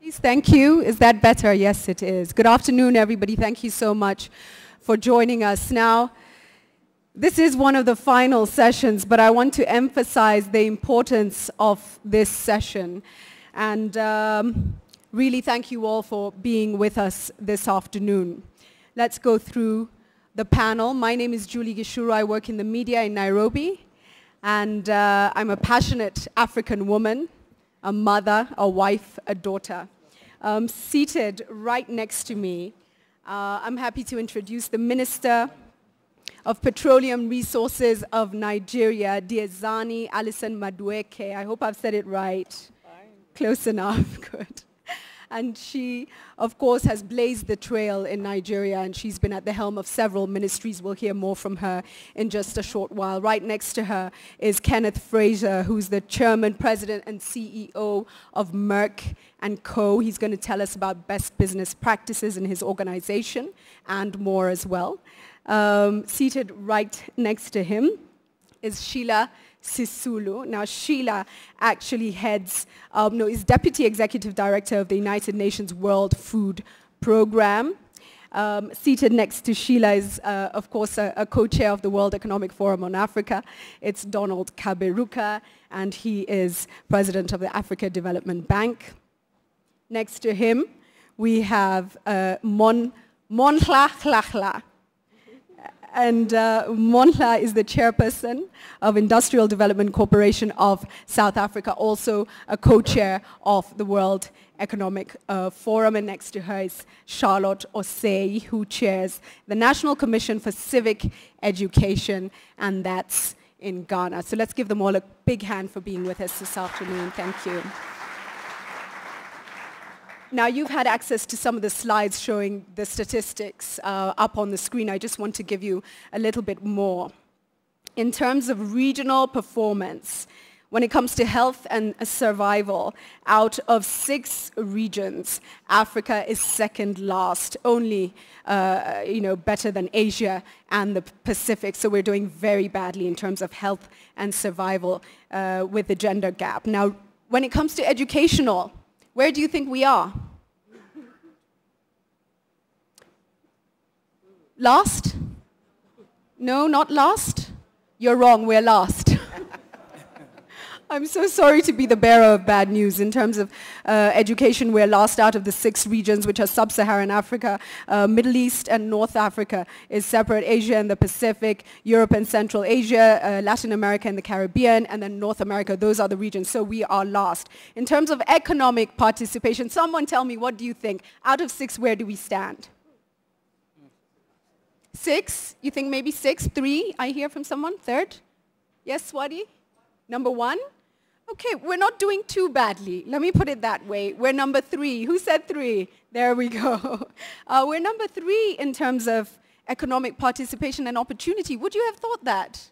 Please. Thank you. Is that better? Yes, it is. Good afternoon, everybody. Thank you so much for joining us. Now, this is one of the final sessions, but I want to emphasize the importance of this session. And um, really thank you all for being with us this afternoon. Let's go through the panel. My name is Julie Gichuru. I work in the media in Nairobi. And uh, I'm a passionate African woman a mother, a wife, a daughter. Um, seated right next to me, uh, I'm happy to introduce the Minister of Petroleum Resources of Nigeria, Diezani Alison Madueke. I hope I've said it right. Fine. Close enough, good. And she, of course, has blazed the trail in Nigeria and she's been at the helm of several ministries. We'll hear more from her in just a short while. Right next to her is Kenneth Frazier, who's the chairman, president, and CEO of Merck and Co. He's going to tell us about best business practices in his organization and more as well. Um, seated right next to him is Sheila Sisulu. Now, Sheila actually heads, um, no, is Deputy Executive Director of the United Nations World Food Program. Um, seated next to Sheila is, uh, of course, a, a co-chair of the World Economic Forum on Africa. It's Donald Kaberuka, and he is president of the Africa Development Bank. Next to him, we have uh, Mon Monhla Hlahla and uh, Monhla is the chairperson of Industrial Development Corporation of South Africa, also a co-chair of the World Economic uh, Forum. And next to her is Charlotte Osei, who chairs the National Commission for Civic Education, and that's in Ghana. So let's give them all a big hand for being with us this afternoon. Thank you. Now, you've had access to some of the slides showing the statistics uh, up on the screen. I just want to give you a little bit more. In terms of regional performance, when it comes to health and survival, out of six regions, Africa is second last, only uh, you know, better than Asia and the Pacific. So we're doing very badly in terms of health and survival uh, with the gender gap. Now, when it comes to educational where do you think we are? Last? No, not last? You're wrong, we're last. I'm so sorry to be the bearer of bad news in terms of uh, education. We're last out of the six regions, which are sub-Saharan Africa, uh, Middle East and North Africa is separate, Asia and the Pacific, Europe and Central Asia, uh, Latin America and the Caribbean, and then North America. Those are the regions. So we are last. In terms of economic participation, someone tell me, what do you think? Out of six, where do we stand? Six? You think maybe six? Three? I hear from someone? Third? Yes, Swati? Number one? Okay, we're not doing too badly. Let me put it that way. We're number three. Who said three? There we go. Uh, we're number three in terms of economic participation and opportunity. Would you have thought that?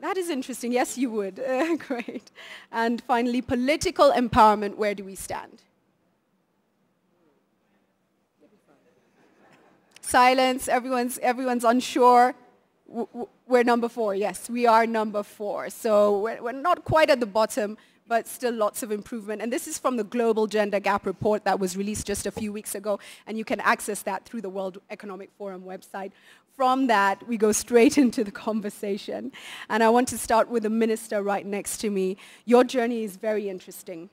That is interesting. Yes, you would. Uh, great. And finally, political empowerment. Where do we stand? Silence. Everyone's, everyone's unsure we're number four. Yes, we are number four. So we're, we're, not quite at the bottom, but still lots of improvement. And this is from the Global Gender Gap Report that was released just a few weeks ago, and you can access that through the World Economic Forum website. From that, we go straight into the conversation. And I want to start with the minister right next to me. Your journey is very interesting.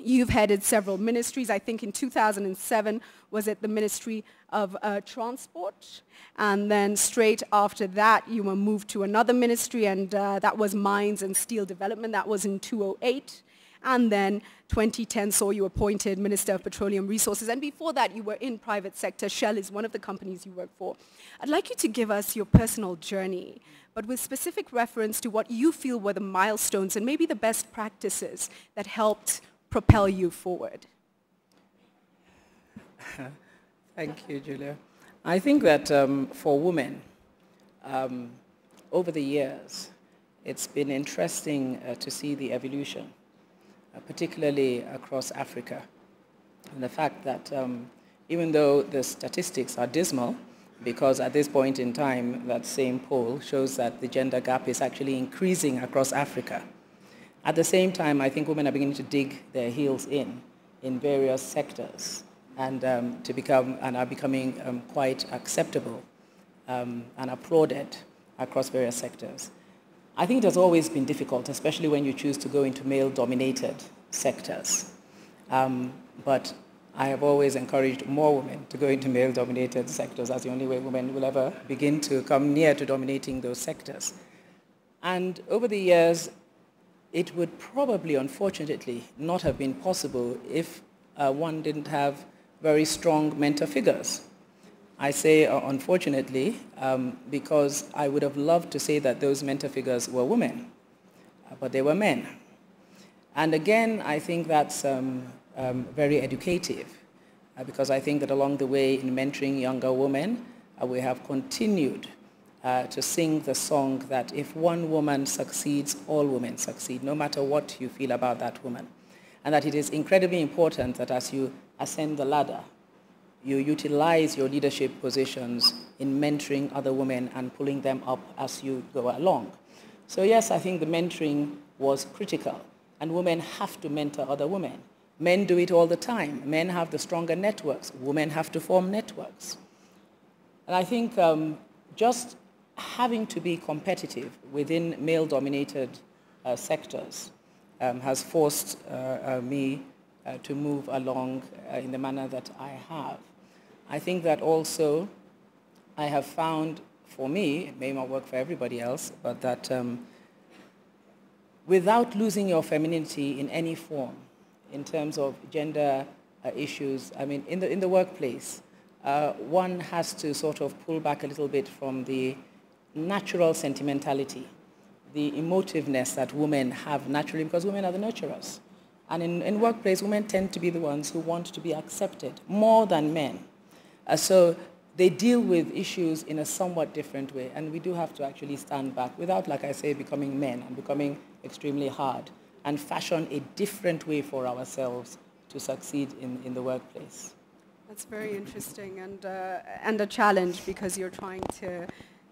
You've headed several ministries. I think in 2007 was it the Ministry of uh, Transport. And then straight after that, you were moved to another ministry, and uh, that was Mines and Steel Development. That was in 2008. And then 2010 saw you appointed Minister of Petroleum Resources. And before that, you were in private sector. Shell is one of the companies you work for. I'd like you to give us your personal journey, but with specific reference to what you feel were the milestones and maybe the best practices that helped propel you forward? Thank you, Julia. I think that um, for women, um, over the years, it's been interesting uh, to see the evolution, uh, particularly across Africa. And the fact that um, even though the statistics are dismal, because at this point in time, that same poll shows that the gender gap is actually increasing across Africa. At the same time, I think women are beginning to dig their heels in in various sectors and um, to become and are becoming um, quite acceptable um, and applauded across various sectors. I think it has always been difficult, especially when you choose to go into male-dominated sectors. Um, but I have always encouraged more women to go into male-dominated sectors. That's the only way women will ever begin to come near to dominating those sectors. And over the years, it would probably, unfortunately, not have been possible if uh, one didn't have very strong mentor figures. I say uh, unfortunately um, because I would have loved to say that those mentor figures were women, uh, but they were men. And again, I think that's um, um, very educative uh, because I think that along the way in mentoring younger women, uh, we have continued uh, to sing the song that if one woman succeeds, all women succeed, no matter what you feel about that woman. And that it is incredibly important that as you ascend the ladder, you utilize your leadership positions in mentoring other women and pulling them up as you go along. So yes, I think the mentoring was critical, and women have to mentor other women. Men do it all the time. Men have the stronger networks. Women have to form networks. And I think um, just having to be competitive within male-dominated uh, sectors um, has forced uh, uh, me uh, to move along uh, in the manner that I have. I think that also I have found for me, it may not work for everybody else, but that um, without losing your femininity in any form, in terms of gender issues, I mean, in the, in the workplace, uh, one has to sort of pull back a little bit from the natural sentimentality, the emotiveness that women have naturally, because women are the nurturers. And in, in workplace, women tend to be the ones who want to be accepted more than men. Uh, so they deal with issues in a somewhat different way. And we do have to actually stand back without, like I say, becoming men and becoming extremely hard and fashion a different way for ourselves to succeed in, in the workplace. That's very interesting and, uh, and a challenge because you're trying to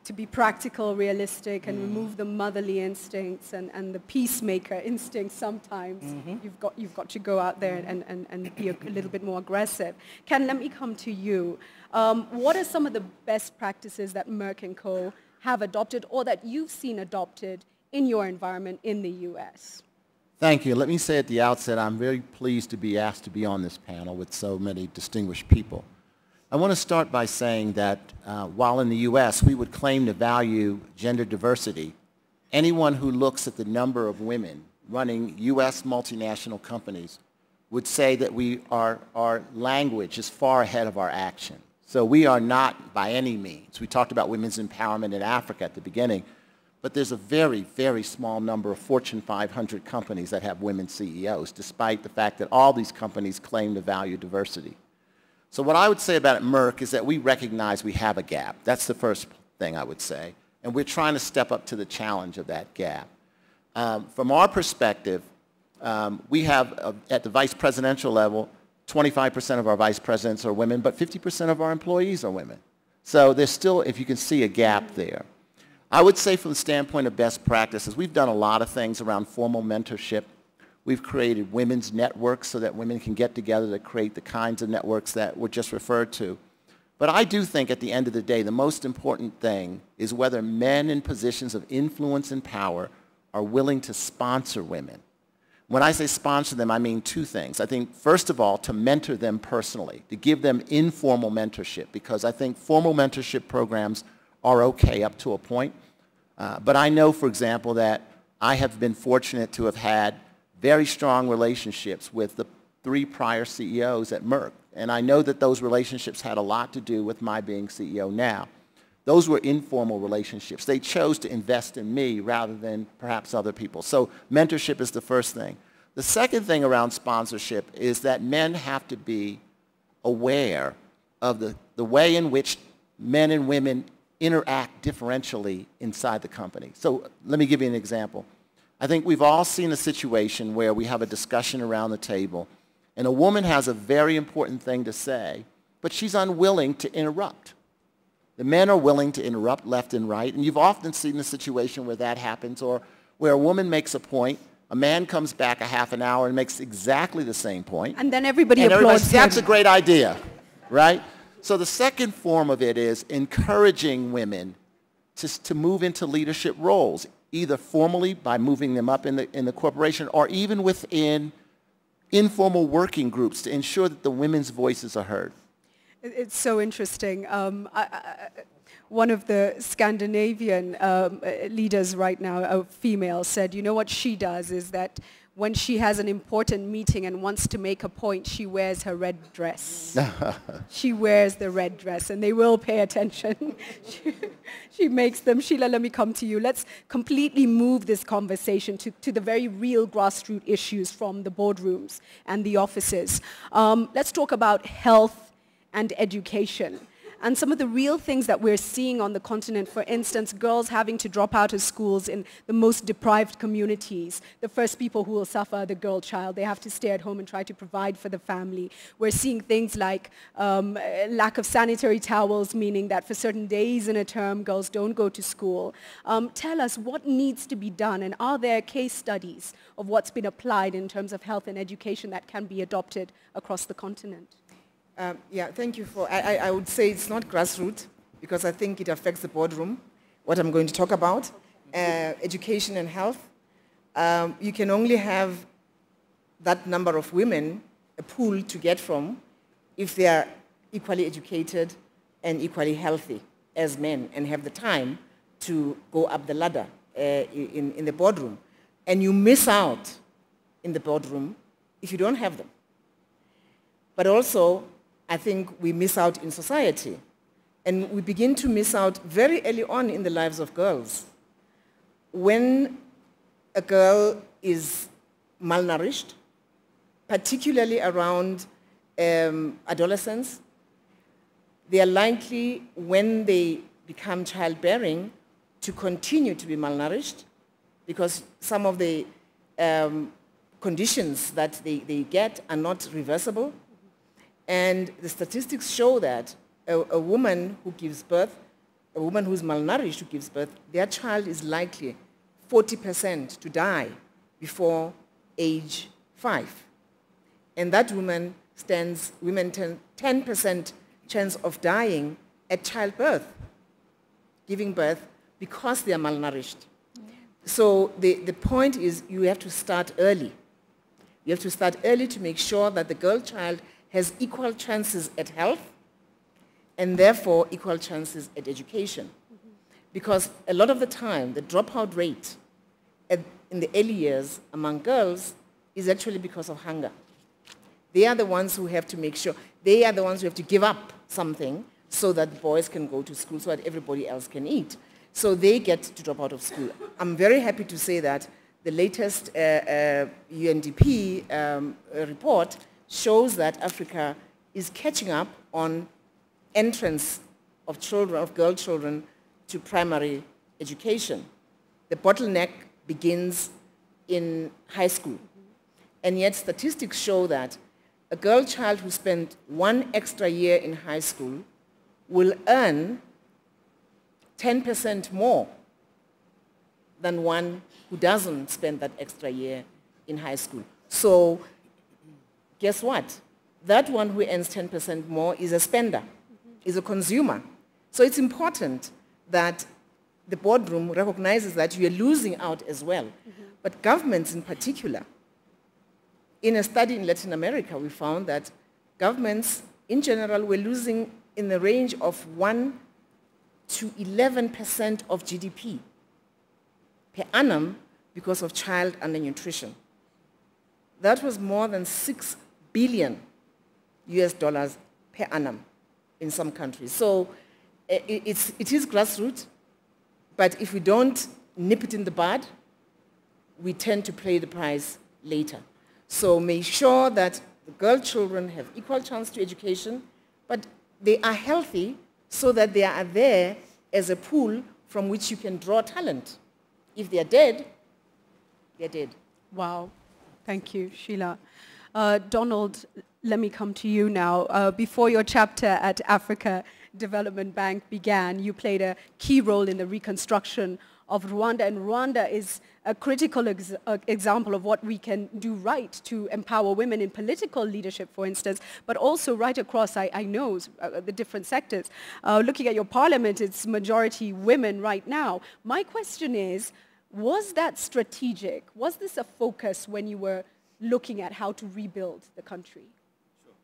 to be practical, realistic, and mm. remove the motherly instincts and, and the peacemaker instincts sometimes. Mm-hmm. You've, got, you've got to go out there and, and, and be a, a little bit more aggressive. Ken, let me come to you. Um, what are some of the best practices that Merck & Co. have adopted or that you've seen adopted in your environment in the U.S.? Thank you. Let me say at the outset, I'm very pleased to be asked to be on this panel with so many distinguished people. I want to start by saying that uh, while in the U.S. we would claim to value gender diversity, anyone who looks at the number of women running U.S. multinational companies would say that we are, our language is far ahead of our action. So we are not by any means. We talked about women's empowerment in Africa at the beginning, but there's a very, very small number of Fortune 500 companies that have women CEOs, despite the fact that all these companies claim to value diversity. So what I would say about it, Merck is that we recognize we have a gap. That's the first thing I would say. And we're trying to step up to the challenge of that gap. Um, from our perspective, um, we have, uh, at the vice presidential level, 25% of our vice presidents are women, but 50% of our employees are women. So there's still, if you can see, a gap there. I would say from the standpoint of best practices, we've done a lot of things around formal mentorship We've created women's networks so that women can get together to create the kinds of networks that were just referred to. But I do think at the end of the day, the most important thing is whether men in positions of influence and power are willing to sponsor women. When I say sponsor them, I mean two things. I think, first of all, to mentor them personally, to give them informal mentorship, because I think formal mentorship programs are okay up to a point. Uh, but I know, for example, that I have been fortunate to have had very strong relationships with the three prior CEOs at Merck. And I know that those relationships had a lot to do with my being CEO now. Those were informal relationships. They chose to invest in me rather than perhaps other people. So mentorship is the first thing. The second thing around sponsorship is that men have to be aware of the, the way in which men and women interact differentially inside the company. So let me give you an example. I think we've all seen a situation where we have a discussion around the table and a woman has a very important thing to say, but she's unwilling to interrupt. The men are willing to interrupt left and right, and you've often seen the situation where that happens or where a woman makes a point A man comes back a half an hour and makes exactly the same point. And then everybody and applauds everybody, That's him. a great idea, right? So the second form of it is encouraging women to, to move into leadership roles, either formally by moving them up in the, in the corporation or even within informal working groups to ensure that the women's voices are heard. It's so interesting. Um, I, I, one of the Scandinavian um, leaders right now, a female, said, you know what she does is that when she has an important meeting and wants to make a point, she wears her red dress. she wears the red dress and they will pay attention. she, she, makes them, Sheila, let me come to you. Let's completely move this conversation to, to the very real grassroots issues from the boardrooms and the offices. Um, let's talk about health and education and some of the real things that we're seeing on the continent, for instance, girls having to drop out of schools in the most deprived communities. The first people who will suffer are the girl child. They have to stay at home and try to provide for the family. We're seeing things like um, lack of sanitary towels, meaning that for certain days in a term, girls don't go to school. Um, tell us what needs to be done and are there case studies of what's been applied in terms of health and education that can be adopted across the continent? Um, yeah, thank you for, I, I, would say it's not grassroots because I think it affects the boardroom, what I'm going to talk about, uh, education and health. Um, you can only have that number of women, a pool to get from, if they are equally educated and equally healthy as men and have the time to go up the ladder uh, in, in the boardroom. And you miss out in the boardroom if you don't have them. But also, I think we miss out in society. And we begin to miss out very early on in the lives of girls. When a girl is malnourished, particularly around um, adolescents, they are likely, when they become childbearing, to continue to be malnourished because some of the um, conditions that they, they get are not reversible. And the statistics show that a, a woman who gives birth, a woman who is malnourished who gives birth, their child is likely 40% to die before age five. And that woman stands, women 10% chance of dying at childbirth, giving birth because they are malnourished. So the, the point is you have to start early. You have to start early to make sure that the girl child has equal chances at health and therefore equal chances at education. Because a lot of the time, the dropout rate at, in the early years among girls is actually because of hunger. They are the ones who have to make sure, they are the ones who have to give up something so that boys can go to school, so that everybody else can eat. So they get to drop out of school. I'm very happy to say that the latest uh, uh, UNDP um, report shows that Africa is catching up on entrance of children, of girl children to primary education. The bottleneck begins in high school. And yet statistics show that a girl child who spent one extra year in high school will earn 10% more than one who doesn't spend that extra year in high school. So guess what? That one who earns 10% more is a spender, mm-hmm. is a consumer. So it's important that the boardroom recognizes that you're losing out as well. Mm-hmm. But governments in particular, in a study in Latin America, we found that governments in general were losing in the range of 1 to 11% of GDP per annum because of child undernutrition. That was more than 6 billion US dollars per annum in some countries. So eh, it's, it is grassroots, but if we don't nip it in the bud, we tend to pay the price later. So make sure that the girl children have equal chance to education, but they are healthy so that they are there as a pool from which you can draw talent. If they are dead, they're dead. Wow. Thank you, Sheila. Uh, Donald, let me come to you now. Uh, before your chapter at Africa Development Bank began, you played a key role in the reconstruction of Rwanda, and Rwanda is a critical ex uh, example of what we can do right to empower women in political leadership, for instance, but also right across, I, I know, uh, the different sectors. Uh, looking at your parliament, it's majority women right now. My question is, was that strategic? Was this a focus when you were looking at how to rebuild the country? Sure.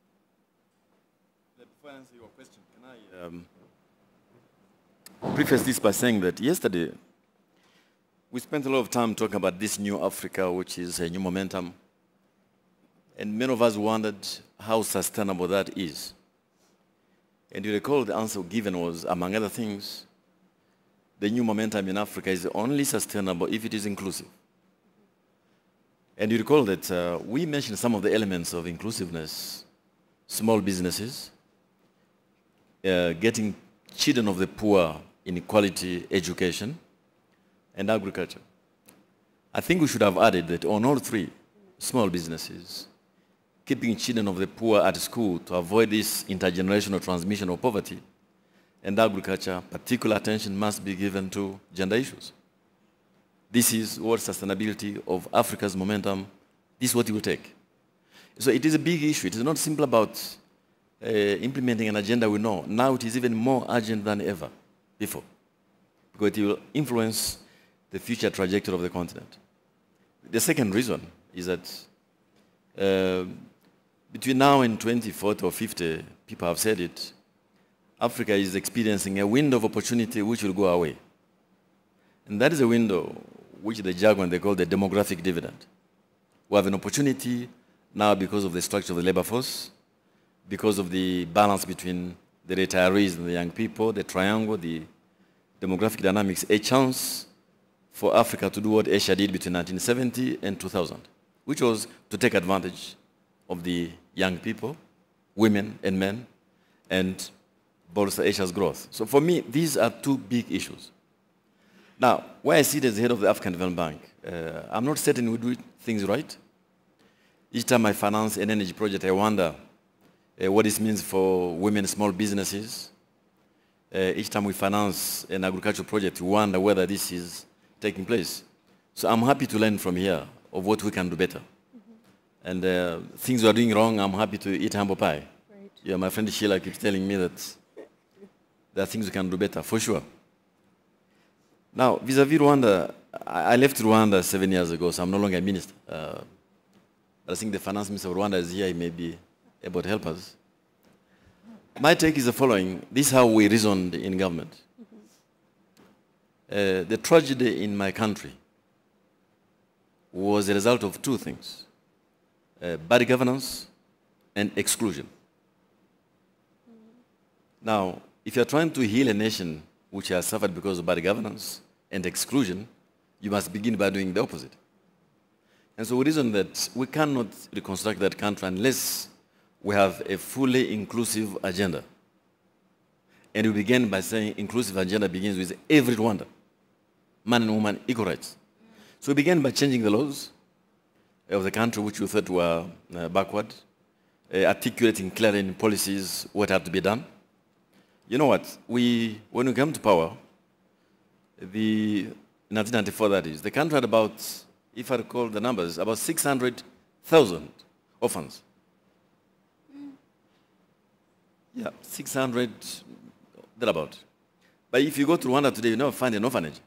Before I answer your question, can I um, preface this by saying that yesterday we spent a lot of time talking about this new Africa, which is a new momentum. And many of us wondered how sustainable that is. And you recall the answer given was, among other things, the new momentum in Africa is only sustainable if it is inclusive. And you recall that uh, we mentioned some of the elements of inclusiveness, small businesses, uh, getting children of the poor in quality education, and agriculture. I think we should have added that on all three, small businesses, keeping children of the poor at school to avoid this intergenerational transmission of poverty, and agriculture, particular attention must be given to gender issues. This is what sustainability of Africa's momentum, this is what it will take. So it is a big issue. It is not simple about uh, implementing an agenda we know. Now it is even more urgent than ever before. Because it will influence the future trajectory of the continent. The second reason is that uh, between now and 2040 or 50, people have said it, Africa is experiencing a window of opportunity which will go away. And that is a window which the jargon they call the demographic dividend. We have an opportunity now because of the structure of the labor force, because of the balance between the retirees and the young people, the triangle, the demographic dynamics, a chance for Africa to do what Asia did between 1970 and 2000, which was to take advantage of the young people, women and men, and bolster Asia's growth. So for me, these are two big issues. Now, where I sit as head of the African Development Bank, uh, I'm not certain we do things right. Each time I finance an energy project, I wonder uh, what this means for women, small businesses. Uh, each time we finance an agricultural project, we wonder whether this is taking place. So I'm happy to learn from here of what we can do better. Mm -hmm. And uh, things we are doing wrong, I'm happy to eat humble pie. Right. Yeah, my friend Sheila keeps telling me that there are things we can do better, for sure. Now, vis-a-vis -vis Rwanda, I, I, left Rwanda seven years ago, so I'm no longer a minister. Uh, but I think the finance minister of Rwanda is here, he may be able to help us. My take is the following. This is how we reasoned in government. Uh, the tragedy in my country was a result of two things, uh, bad governance and exclusion. Now, if you're trying to heal a nation which has suffered because of bad governance and exclusion, you must begin by doing the opposite. And so we reason that we cannot reconstruct that country unless we have a fully inclusive agenda. And we begin by saying inclusive agenda begins with every Rwanda man and woman equal rights. So we began by changing the laws of the country which we thought were uh, backward, uh, articulating clearly in policies what had to be done. You know what? We, when we came to power, the 1994 that is, the country had about, if I recall the numbers, about 600,000 orphans. Yeah, 600, thereabout. But if you go to Rwanda today, you never find an orphanage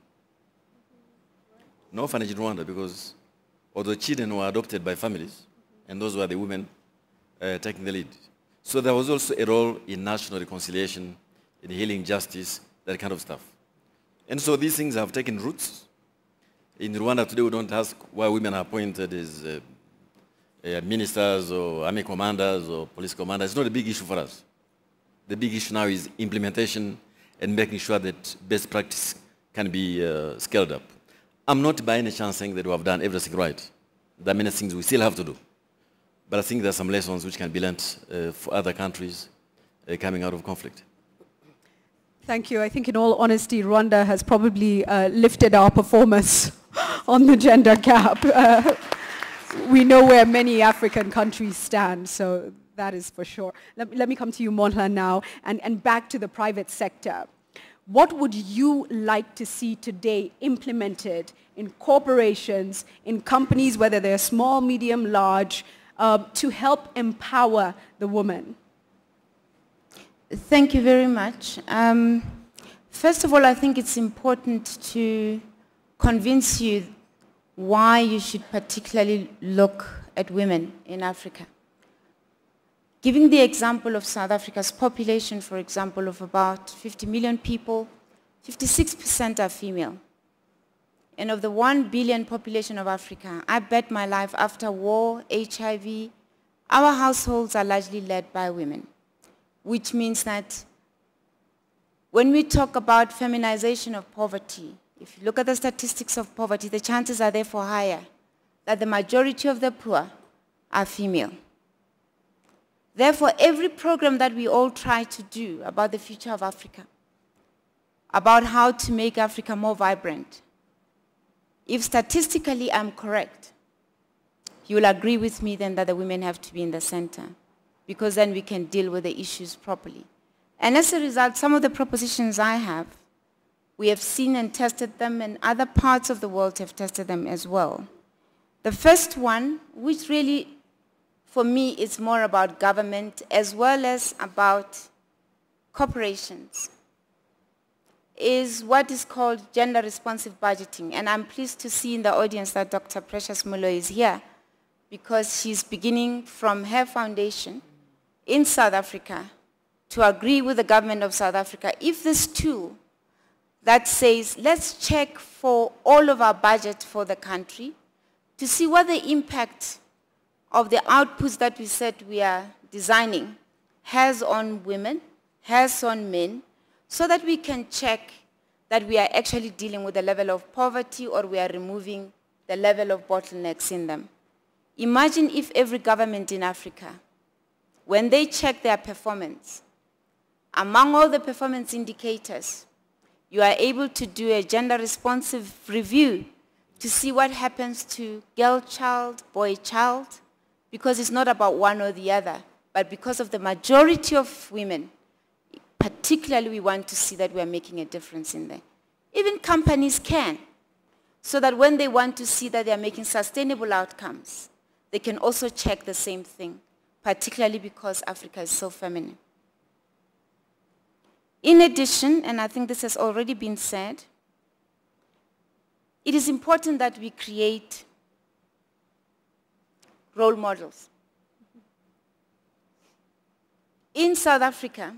no orphanage in Rwanda because all the children were adopted by families, and those were the women uh, taking the lead. So there was also a role in national reconciliation, in healing justice, that kind of stuff. And so these things have taken roots. In Rwanda today, we don't ask why women are appointed as uh, uh, ministers or army commanders or police commanders. It's not a big issue for us. The big issue now is implementation and making sure that best practice can be uh, scaled up. I'm not by any chance saying that we have done everything right. There are many things we still have to do. But I think there are some lessons which can be learned uh, for other countries uh, coming out of conflict. Thank you. I think in all honesty, Rwanda has probably uh, lifted our performance on the gender gap. Uh, we know where many African countries stand, so that is for sure. Let, let me come to you, Monhla, now, and, and back to the private sector what would you like to see today implemented in corporations, in companies, whether they're small, medium, large, uh, to help empower the woman? Thank you very much. Um, first of all, I think it's important to convince you why you should particularly look at women in Africa. Giving the example of South Africa's population, for example, of about 50 million people, 56% are female. And of the 1 billion population of Africa, I bet my life after war, HIV, our households are largely led by women, which means that when we talk about feminization of poverty, if you look at the statistics of poverty, the chances are therefore higher that the majority of the poor are female. Therefore, every program that we all try to do about the future of Africa, about how to make Africa more vibrant, if statistically I'm correct, you will agree with me then that the women have to be in the center because then we can deal with the issues properly. And as a result, some of the propositions I have, we have seen and tested them and other parts of the world have tested them as well. The first one, which really for me is more about government as well as about corporations, is what is called gender responsive budgeting. And I'm pleased to see in the audience that Dr. Precious Moloi is here because she's beginning from her foundation in South Africa to agree with the government of South Africa if this tool that says let's check for all of our budget for the country to see what the impact of the outputs that we said we are designing has on women, has on men, so that we can check that we are actually dealing with the level of poverty or we are removing the level of bottlenecks in them. Imagine if every government in Africa, when they check their performance, among all the performance indicators, you are able to do a gender responsive review to see what happens to girl child, boy child, because it's not about one or the other, but because of the majority of women particularly we want to see that we are making a difference in there. Even companies can, so that when they want to see that they are making sustainable outcomes, they can also check the same thing, particularly because Africa is so feminine. In addition, and I think this has already been said, it is important that we create role models. In South Africa,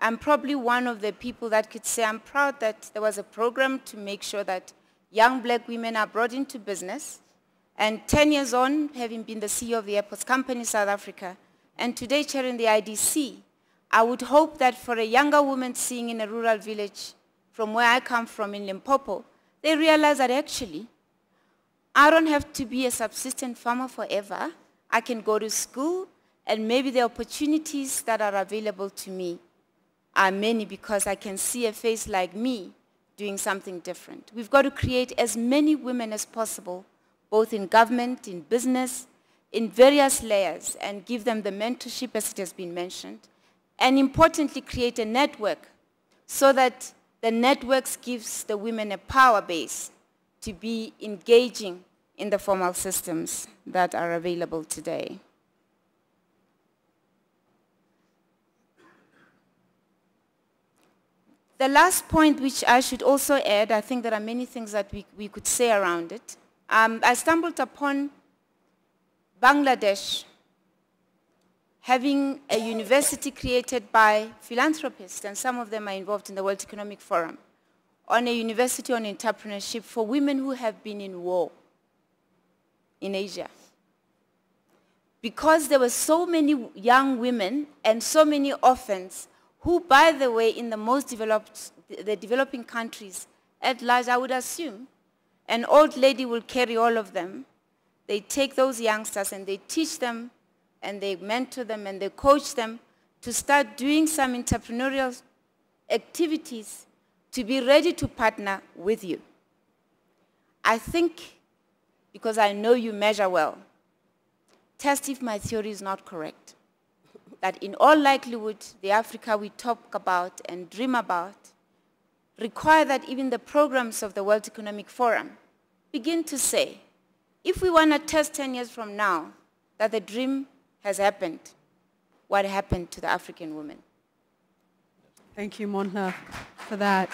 I'm probably one of the people that could say I'm proud that there was a program to make sure that young black women are brought into business. And 10 years on, having been the CEO of the Airports Company in South Africa, and today chairing the IDC, I would hope that for a younger woman seeing in a rural village from where I come from in Limpopo, they realize that actually, I don't have to be a subsistent farmer forever. I can go to school, and maybe the opportunities that are available to me are many because I can see a face like me doing something different. We've got to create as many women as possible, both in government, in business, in various layers, and give them the mentorship as it has been mentioned. And importantly, create a network so that the networks gives the women a power base to be engaging in the formal systems that are available today. The last point which I should also add, I think there are many things that we, we could say around it. Um, I stumbled upon Bangladesh having a university created by philanthropists, and some of them are involved in the World Economic Forum, on a university on entrepreneurship for women who have been in war in Asia. Because there were so many young women and so many orphans who, by the way, in the most developed, the developing countries at large, I would assume, an old lady will carry all of them. They take those youngsters and they teach them and they mentor them and they coach them to start doing some entrepreneurial activities to be ready to partner with you. I think, because I know you measure well, test if my theory is not correct that in all likelihood, the Africa we talk about and dream about require that even the programs of the World Economic Forum begin to say, if we want to test 10 years from now that the dream has happened, what happened to the African woman? Thank you, Monhla, for that.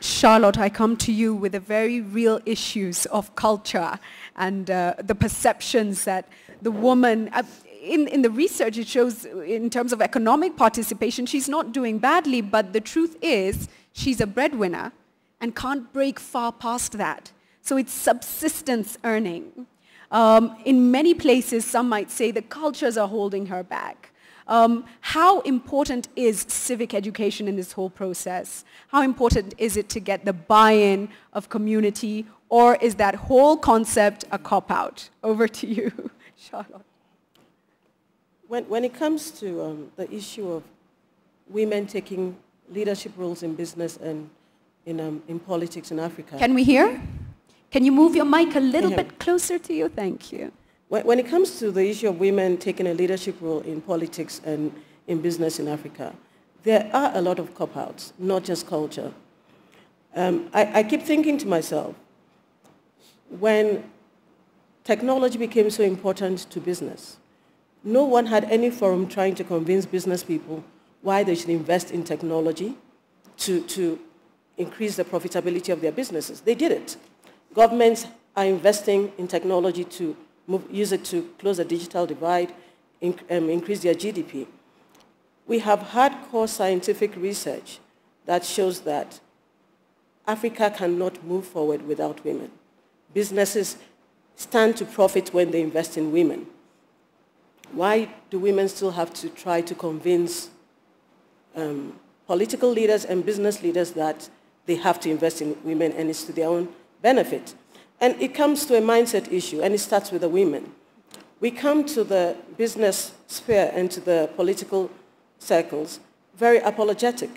Charlotte, I come to you with the very real issues of culture and uh, the perceptions that the woman, uh, in, in the research it shows in terms of economic participation, she's not doing badly, but the truth is she's a breadwinner and can't break far past that. So it's subsistence earning. Um, in many places, some might say the cultures are holding her back. Um, how important is civic education in this whole process? How important is it to get the buy-in of community, or is that whole concept a cop-out? Over to you, Charlotte. When, when it comes to um, the issue of women taking leadership roles in business and in, um, in politics in Africa. Can we hear? Can you move your mic a little yeah. bit closer to you? Thank you. When, when it comes to the issue of women taking a leadership role in politics and in business in Africa, there are a lot of cop-outs, not just culture. Um, I, I keep thinking to myself, when technology became so important to business, no one had any forum trying to convince business people why they should invest in technology to, to increase the profitability of their businesses. They did it. Governments are investing in technology to move, use it to close the digital divide, in, um, increase their GDP. We have hardcore scientific research that shows that Africa cannot move forward without women. Businesses stand to profit when they invest in women. Why do women still have to try to convince um, political leaders and business leaders that they have to invest in women and it's to their own benefit? And it comes to a mindset issue, and it starts with the women. We come to the business sphere and to the political circles very apologetic.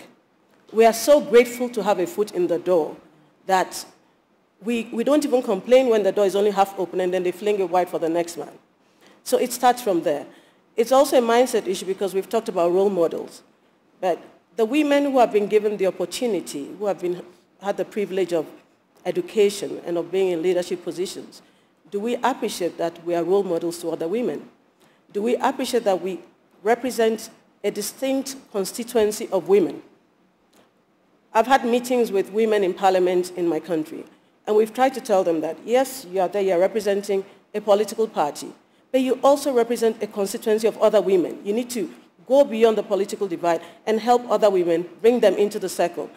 We are so grateful to have a foot in the door that we, we don't even complain when the door is only half open and then they fling it wide for the next man. So it starts from there. It's also a mindset issue because we've talked about role models. But the women who have been given the opportunity, who have been, had the privilege of education and of being in leadership positions, do we appreciate that we are role models to other women? Do we appreciate that we represent a distinct constituency of women? I've had meetings with women in parliament in my country, and we've tried to tell them that, yes, you are there, you're representing a political party, but you also represent a constituency of other women. You need to go beyond the political divide and help other women, bring them into the circle.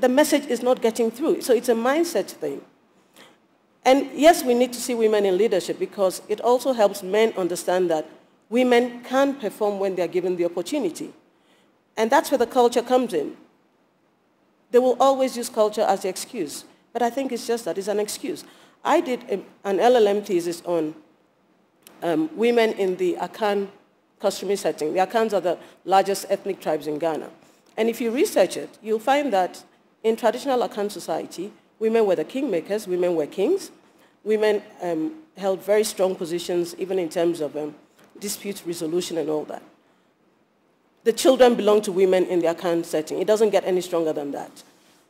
The message is not getting through, so it's a mindset thing. And yes, we need to see women in leadership because it also helps men understand that women can perform when they're given the opportunity. And that's where the culture comes in. They will always use culture as the excuse, but I think it's just that it's an excuse. I did an LLM thesis on um, women in the Akan customary setting. The Akans are the largest ethnic tribes in Ghana. And if you research it, you'll find that in traditional Akan society, women were the kingmakers, women were kings. Women um, held very strong positions, even in terms of um, dispute resolution and all that. The children belong to women in the Akan setting. It doesn't get any stronger than that.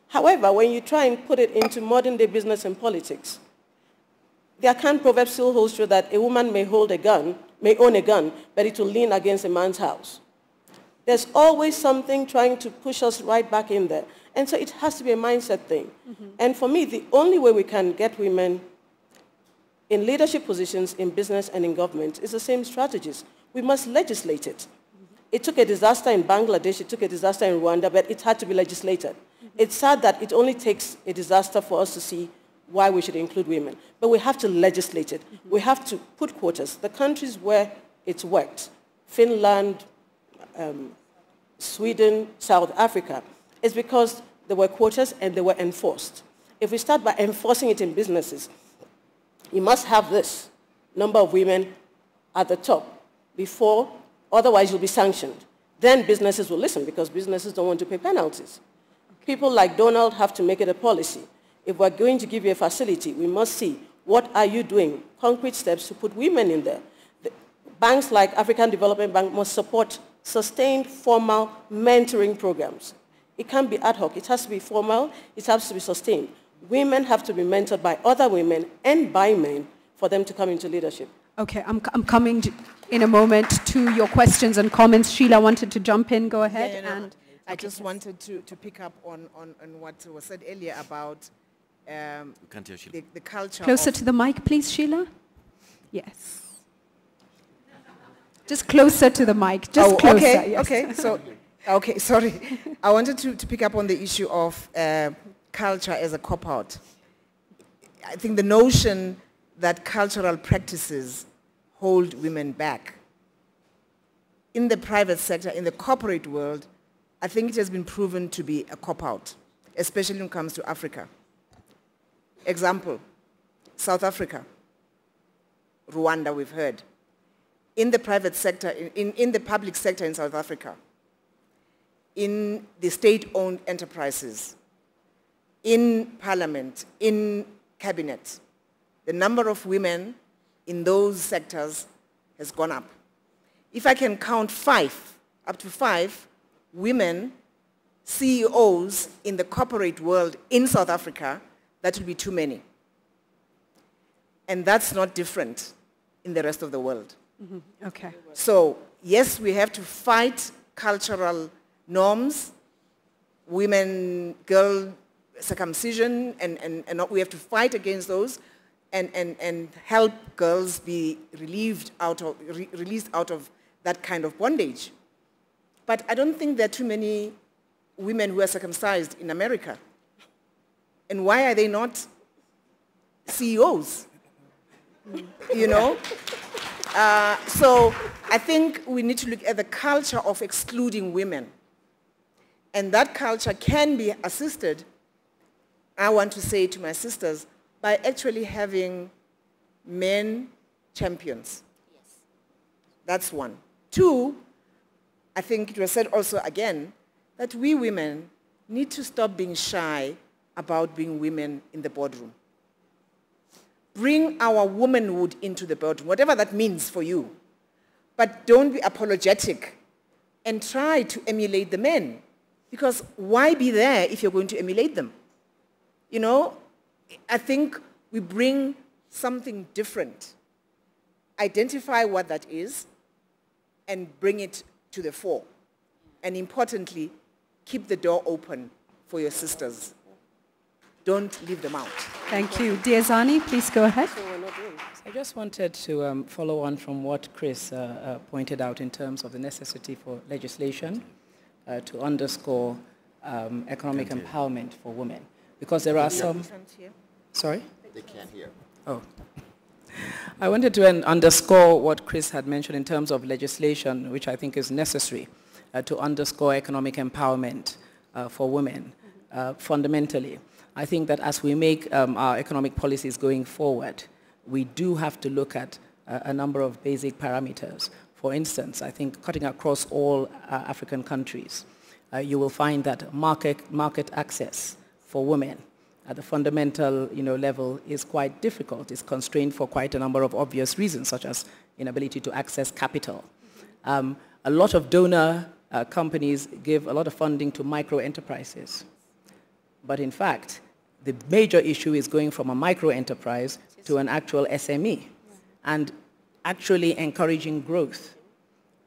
However, when you try and put it into modern day business and politics, the Akan proverb still holds true that a woman may hold a gun, may own a gun, but it will lean against a man's house. There's always something trying to push us right back in there. And so it has to be a mindset thing. Mm-hmm. And for me, the only way we can get women in leadership positions in business and in government is the same strategies. We must legislate it. Mm-hmm. It took a disaster in Bangladesh, it took a disaster in Rwanda, but it had to be legislated. Mm-hmm. It's sad that it only takes a disaster for us to see why we should include women. But we have to legislate it. We have to put quotas. The countries where it's worked, Finland, um, Sweden, South Africa, is because there were quotas and they were enforced. If we start by enforcing it in businesses, you must have this number of women at the top before, otherwise you'll be sanctioned. Then businesses will listen because businesses don't want to pay penalties. People like Donald have to make it a policy if we're going to give you a facility, we must see what are you doing, concrete steps to put women in there. The banks like African Development Bank must support sustained formal mentoring programs. It can't be ad hoc. It has to be formal. It has to be sustained. Women have to be mentored by other women and by men for them to come into leadership. Okay, I'm, I'm coming in a moment to your questions and comments. Sheila wanted to jump in. Go ahead. Yeah, you know, and I just wanted to, to pick up on, on, on what was said earlier about um, can't hear Sheila. the, the culture Closer of to the mic, please, Sheila. Yes. Just closer to the mic. Just oh, closer. okay, yes. okay. So, okay, sorry. I wanted to, to pick up on the issue of uh, culture as a cop-out. I think the notion that cultural practices hold women back. In the private sector, in the corporate world, I think it has been proven to be a cop-out, especially when it comes to Africa. Example, South Africa, Rwanda, we've heard. In the private sector, in, in, in the public sector in South Africa, in the state-owned enterprises, in parliament, in cabinet, the number of women in those sectors has gone up. If I can count five, up to five, women CEOs in the corporate world in South Africa, that will be too many. And that's not different in the rest of the world. Mm-hmm. Okay. So yes, we have to fight cultural norms, women, girl circumcision, and, and, and we have to fight against those and, and, and help girls be relieved out of, re- released out of that kind of bondage. But I don't think there are too many women who are circumcised in America. And why are they not CEOs? You know? Uh, so I think we need to look at the culture of excluding women. And that culture can be assisted, I want to say to my sisters, by actually having men champions. Yes. That's one. Two, I think it was said also again that we women need to stop being shy about being women in the boardroom. Bring our womanhood into the boardroom, whatever that means for you. But don't be apologetic and try to emulate the men. Because why be there if you're going to emulate them? You know, I think we bring something different. Identify what that is and bring it to the fore. And importantly, keep the door open for your sisters. Don't leave them out. Thank you. Diezani, please go ahead. I just wanted to um, follow on from what Chris uh, uh, pointed out in terms of the necessity for legislation uh, to underscore um, economic empowerment for women. Because there are some... Sorry? They can't hear. Oh. I wanted to underscore what Chris had mentioned in terms of legislation, which I think is necessary uh, to underscore economic empowerment uh, for women. Uh, fundamentally, I think that as we make um, our economic policies going forward, we do have to look at uh, a number of basic parameters. For instance, I think cutting across all uh, African countries, uh, you will find that market, market access for women at the fundamental you know, level is quite difficult. It's constrained for quite a number of obvious reasons, such as inability to access capital. Um, a lot of donor uh, companies give a lot of funding to micro enterprises. But in fact, the major issue is going from a micro enterprise to an actual SME and actually encouraging growth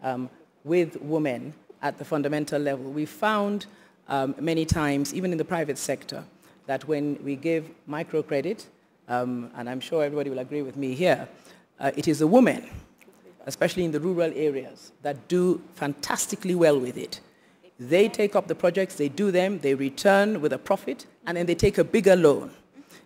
um, with women at the fundamental level. We found um, many times, even in the private sector, that when we give microcredit, um, and I'm sure everybody will agree with me here, uh, it is the women, especially in the rural areas, that do fantastically well with it. They take up the projects, they do them, they return with a profit, and then they take a bigger loan.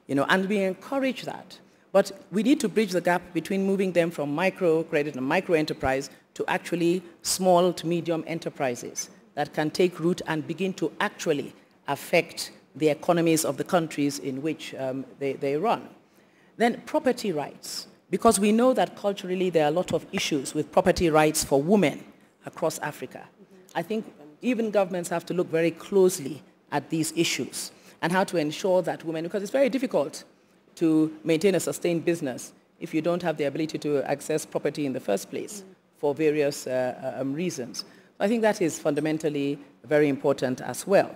You know, and we encourage that. But we need to bridge the gap between moving them from microcredit and micro-enterprise to actually small to medium enterprises that can take root and begin to actually affect the economies of the countries in which um, they, they run. Then property rights, because we know that culturally there are a lot of issues with property rights for women across Africa. I think even governments have to look very closely at these issues and how to ensure that women, because it's very difficult to maintain a sustained business if you don't have the ability to access property in the first place for various uh, um, reasons. I think that is fundamentally very important as well.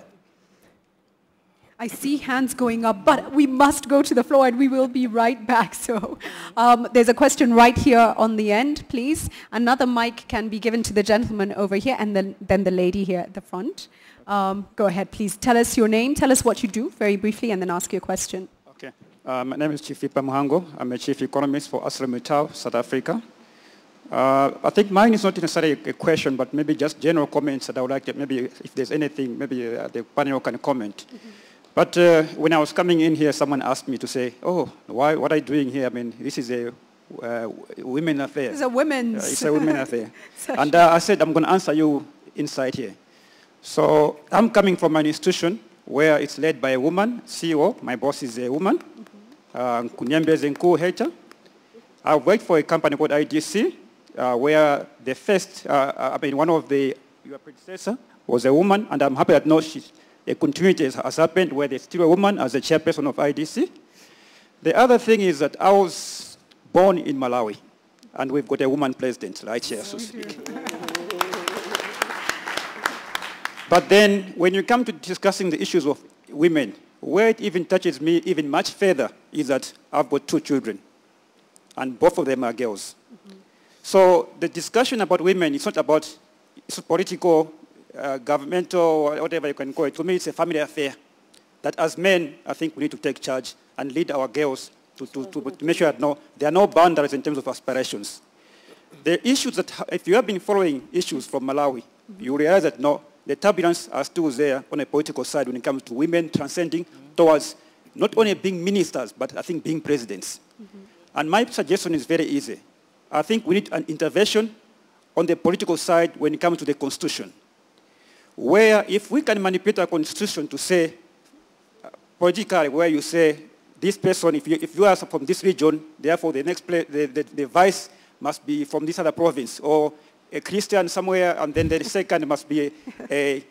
I see hands going up, but we must go to the floor and we will be right back. So um, there's a question right here on the end, please. Another mic can be given to the gentleman over here and then, then the lady here at the front. Um, go ahead, please. Tell us your name, tell us what you do very briefly, and then ask your question. Okay. Uh, my name is Chief Ipa Muhango. I'm a chief economist for ArcelorMittal, South Africa. Uh, I think mine is not necessarily a question, but maybe just general comments that I would like to, maybe if there's anything, maybe uh, the panel can comment. Mm -hmm. But uh, when I was coming in here, someone asked me to say, oh, why, what are you doing here? I mean, this is a uh, women affair. It's a women's. It's a women affair. and uh, I said, I'm going to answer you inside here. So I'm coming from an institution where it's led by a woman, CEO. My boss is a woman, uh, Kunyembe Zenku Hecha. I worked for a company called IDC, uh, where the first, I mean, one of the, your predecessor was a woman, and I'm happy that now she's, a continuity has happened where there's still a woman as the chairperson of IDC. The other thing is that I was born in Malawi, and we've got a woman president right here, so to speak. but then when you come to discussing the issues of women, where it even touches me even much further is that I've got two children, and both of them are girls. Mm -hmm. So the discussion about women is not about it's political uh, governmental, whatever you can call it. To me, it's a family affair. That as men, I think we need to take charge and lead our girls to, to, to, to make sure that no, there are no boundaries in terms of aspirations. The issues that, if you have been following issues from Malawi, you realize that no, the turbulence are still there on a political side when it comes to women transcending towards not only being ministers, but I think being presidents. Mm -hmm. And my suggestion is very easy. I think we need an intervention on the political side when it comes to the constitution where if we can manipulate a constitution to say, uh, politically, where you say, this person, if you, if you are from this region, therefore the next place, the, the, the vice must be from this other province, or a Christian somewhere, and then the second must be a, a,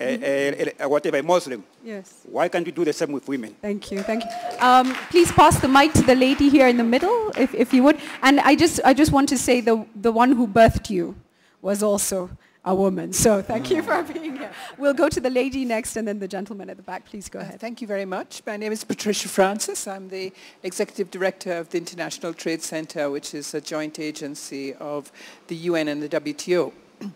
a, a, whatever, a Muslim. Yes. Why can't we do the same with women? Thank you, thank you. Um, please pass the mic to the lady here in the middle, if, if you would. And I just, I just want to say the, the one who birthed you was also a woman. So thank you for being here. We'll go to the lady next and then the gentleman at the back. Please go uh, ahead. Uh, thank you very much. My name is Patricia Francis. I'm the Executive Director of the International Trade Center, which is a joint agency of the UN and the WTO.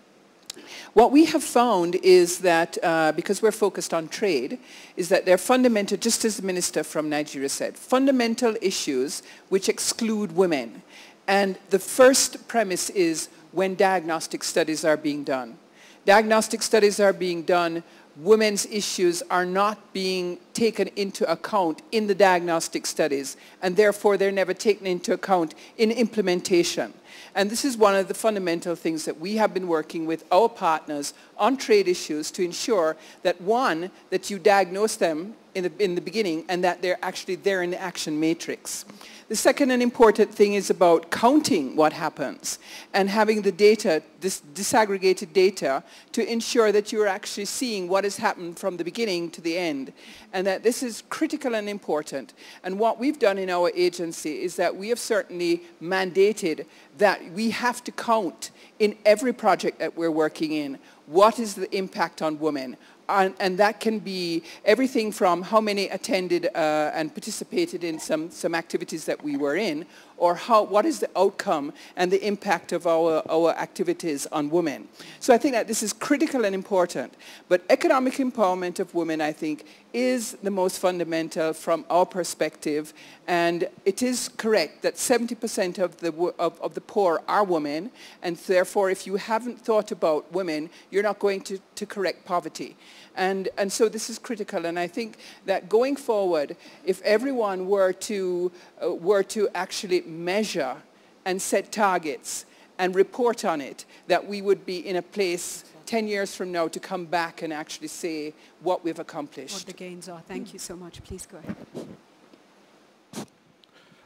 What we have found is that, uh, because we're focused on trade, is that there are fundamental, just as the minister from Nigeria said, fundamental issues which exclude women. And the first premise is when diagnostic studies are being done. Diagnostic studies are being done, women's issues are not being taken into account in the diagnostic studies, and therefore they're never taken into account in implementation. And this is one of the fundamental things that we have been working with our partners on trade issues to ensure that one, that you diagnose them in the, in the beginning and that they're actually there in the action matrix. The second and important thing is about counting what happens and having the data, this disaggregated data, to ensure that you're actually seeing what has happened from the beginning to the end. And that this is critical and important. And what we've done in our agency is that we have certainly mandated that we have to count in every project that we're working in what is the impact on women? And, and, that can be everything from how many attended uh, and participated in some, some activities that we were in, or how, what is the outcome and the impact of our, our activities on women. So I think that this is critical and important. But economic empowerment of women, I think, is the most fundamental from our perspective. And it is correct that 70% of the, of, of the poor are women. And therefore, if you haven't thought about women, you're not going to, to correct poverty. And, and so this is critical. And I think that going forward, if everyone were to, uh, were to actually measure and set targets and report on it, that we would be in a place 10 years from now to come back and actually say what we've accomplished. What the gains are. Thank you so much. Please go ahead.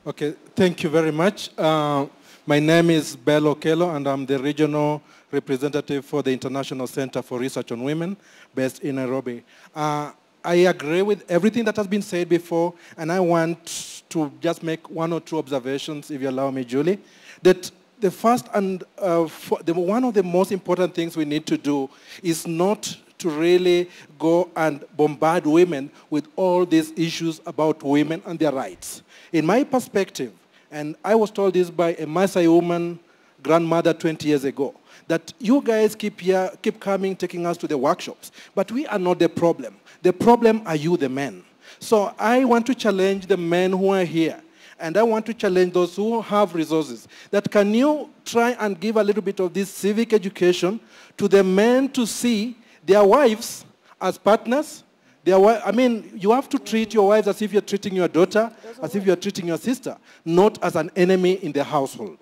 Okay, thank you very much. Uh, my name is Bell Okello, and I'm the regional representative for the International Center for Research on Women based in Nairobi. Uh, I agree with everything that has been said before, and I want to just make one or two observations, if you allow me, Julie. That the first and uh, the, one of the most important things we need to do is not to really go and bombard women with all these issues about women and their rights. In my perspective, and I was told this by a Maasai woman grandmother 20 years ago, that you guys keep here, keep coming, taking us to the workshops, but we are not the problem. The problem are you, the men. So I want to challenge the men who are here and I want to challenge those who have resources that can you try and give a little bit of this civic education to the men to see their wives as partners. Their, I mean, you have to treat your wives as if you're treating your daughter, as if you're treating your sister, not as an enemy in the household.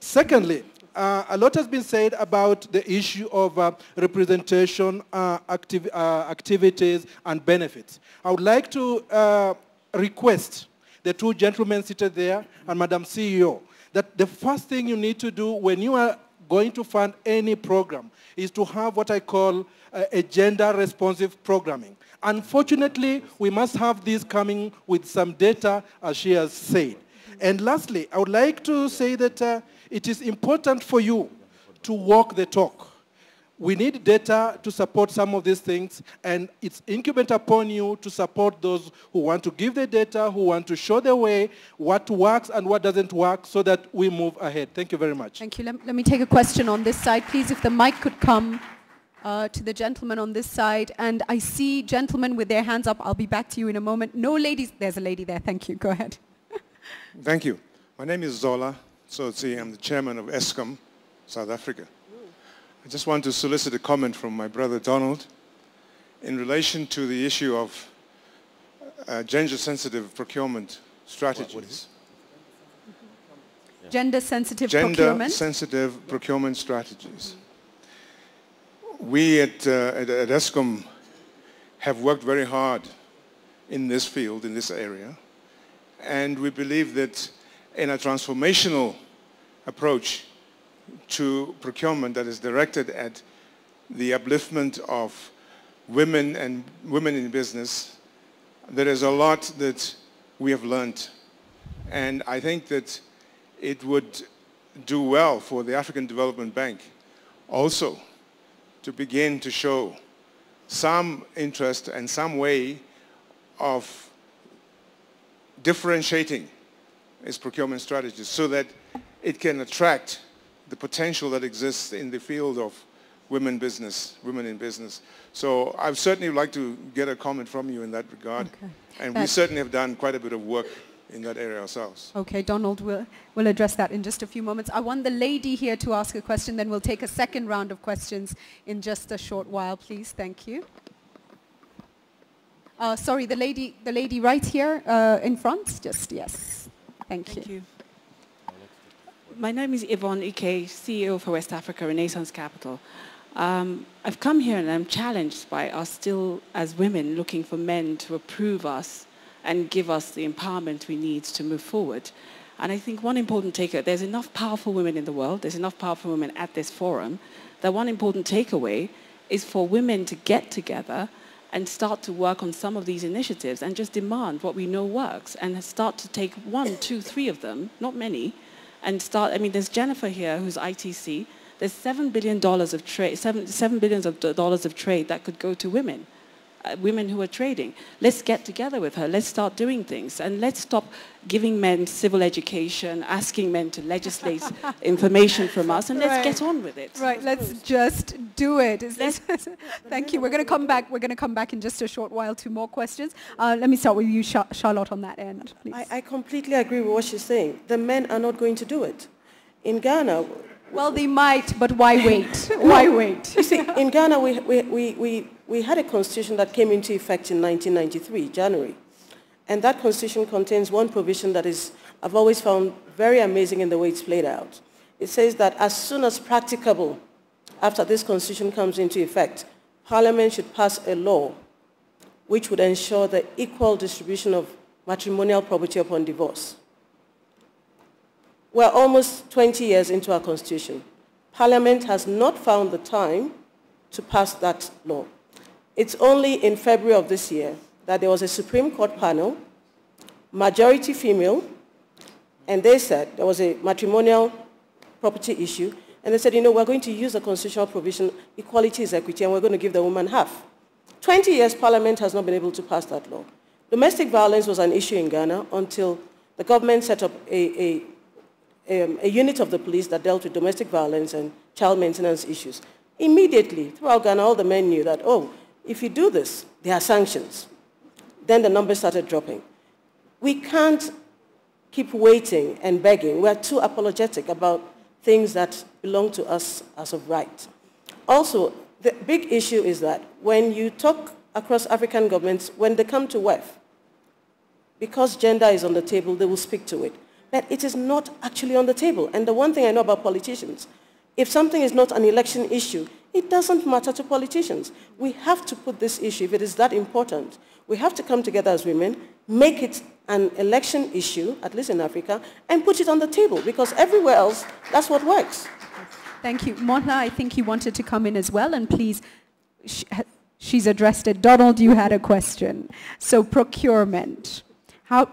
Secondly, uh, a lot has been said about the issue of uh, representation, uh, activ uh, activities, and benefits. I would like to uh, request the two gentlemen seated there, and Madam CEO, that the first thing you need to do when you are going to fund any program is to have what I call uh, a gender-responsive programming. Unfortunately, we must have this coming with some data, as she has said. And lastly, I would like to say that uh, it is important for you to walk the talk we need data to support some of these things, and it's incumbent upon you to support those who want to give the data, who want to show the way, what works and what doesn't work, so that we move ahead. Thank you very much. Thank you. Let, let me take a question on this side. Please, if the mic could come uh, to the gentleman on this side. And I see gentlemen with their hands up. I'll be back to you in a moment. No ladies. There's a lady there. Thank you. Go ahead. Thank you. My name is Zola Tsotsi. I'm the chairman of Eskom, South Africa. I just want to solicit a comment from my brother Donald in relation to the issue of uh, gender-sensitive procurement strategies. Gender-sensitive Gender procurement? sensitive procurement strategies. We at, uh, at, at Eskom have worked very hard in this field, in this area, and we believe that in a transformational approach to procurement that is directed at the upliftment of women and women in business, there is a lot that we have learned. And I think that it would do well for the African Development Bank also to begin to show some interest and some way of differentiating its procurement strategies so that it can attract the potential that exists in the field of women business, women in business. So I would certainly like to get a comment from you in that regard. Okay. And we certainly have done quite a bit of work in that area ourselves. Okay, Donald will, will address that in just a few moments. I want the lady here to ask a question, then we'll take a second round of questions in just a short while, please. Thank you. Uh, sorry, the lady, the lady right here uh, in front, just yes. Thank, Thank you. you. My name is Yvonne Ike, CEO for West Africa Renaissance Capital. Um, I've come here and I'm challenged by us still, as women, looking for men to approve us and give us the empowerment we need to move forward. And I think one important takeaway, there's enough powerful women in the world, there's enough powerful women at this forum, that one important takeaway is for women to get together and start to work on some of these initiatives and just demand what we know works and start to take one, two, three of them, not many, and start, I mean, there's Jennifer here who's ITC. There's $7 billion of trade, seven, $7 billion of dollars of trade that could go to women. Uh, women who are trading. Let's get together with her. Let's start doing things. And let's stop giving men civil education, asking men to legislate information from us, and let's right. get on with it. Right, let's just do it. Thank you. We're going to come back. We're going to come back in just a short while to more questions. Uh, let me start with you, Charlotte, on that end, please. I, I completely agree with what she's saying. The men are not going to do it. In Ghana, well, they might, but why wait? why wait? you see, in Ghana, we, we, we, we, we had a constitution that came into effect in 1993, January. And that constitution contains one provision that is, I've always found very amazing in the way it's played out. It says that as soon as practicable, after this constitution comes into effect, Parliament should pass a law which would ensure the equal distribution of matrimonial property upon divorce. We're almost 20 years into our constitution. Parliament has not found the time to pass that law. It's only in February of this year that there was a Supreme Court panel, majority female, and they said there was a matrimonial property issue. And they said, you know, we're going to use the constitutional provision, equality is equity, and we're going to give the woman half. 20 years, Parliament has not been able to pass that law. Domestic violence was an issue in Ghana until the government set up a, a, um, a unit of the police that dealt with domestic violence and child maintenance issues. Immediately, throughout Ghana, all the men knew that, oh, if you do this, there are sanctions. Then the numbers started dropping. We can't keep waiting and begging. We're too apologetic about things that belong to us as of right. Also, the big issue is that when you talk across African governments, when they come to WEF, because gender is on the table, they will speak to it. But it is not actually on the table. And the one thing I know about politicians, if something is not an election issue, it doesn't matter to politicians. We have to put this issue, if it is that important, we have to come together as women, make it an election issue, at least in Africa, and put it on the table because everywhere else, that's what works. Thank you. Monhla, I think you wanted to come in as well, and please, she's addressed it. Donald, you had a question. So procurement. How,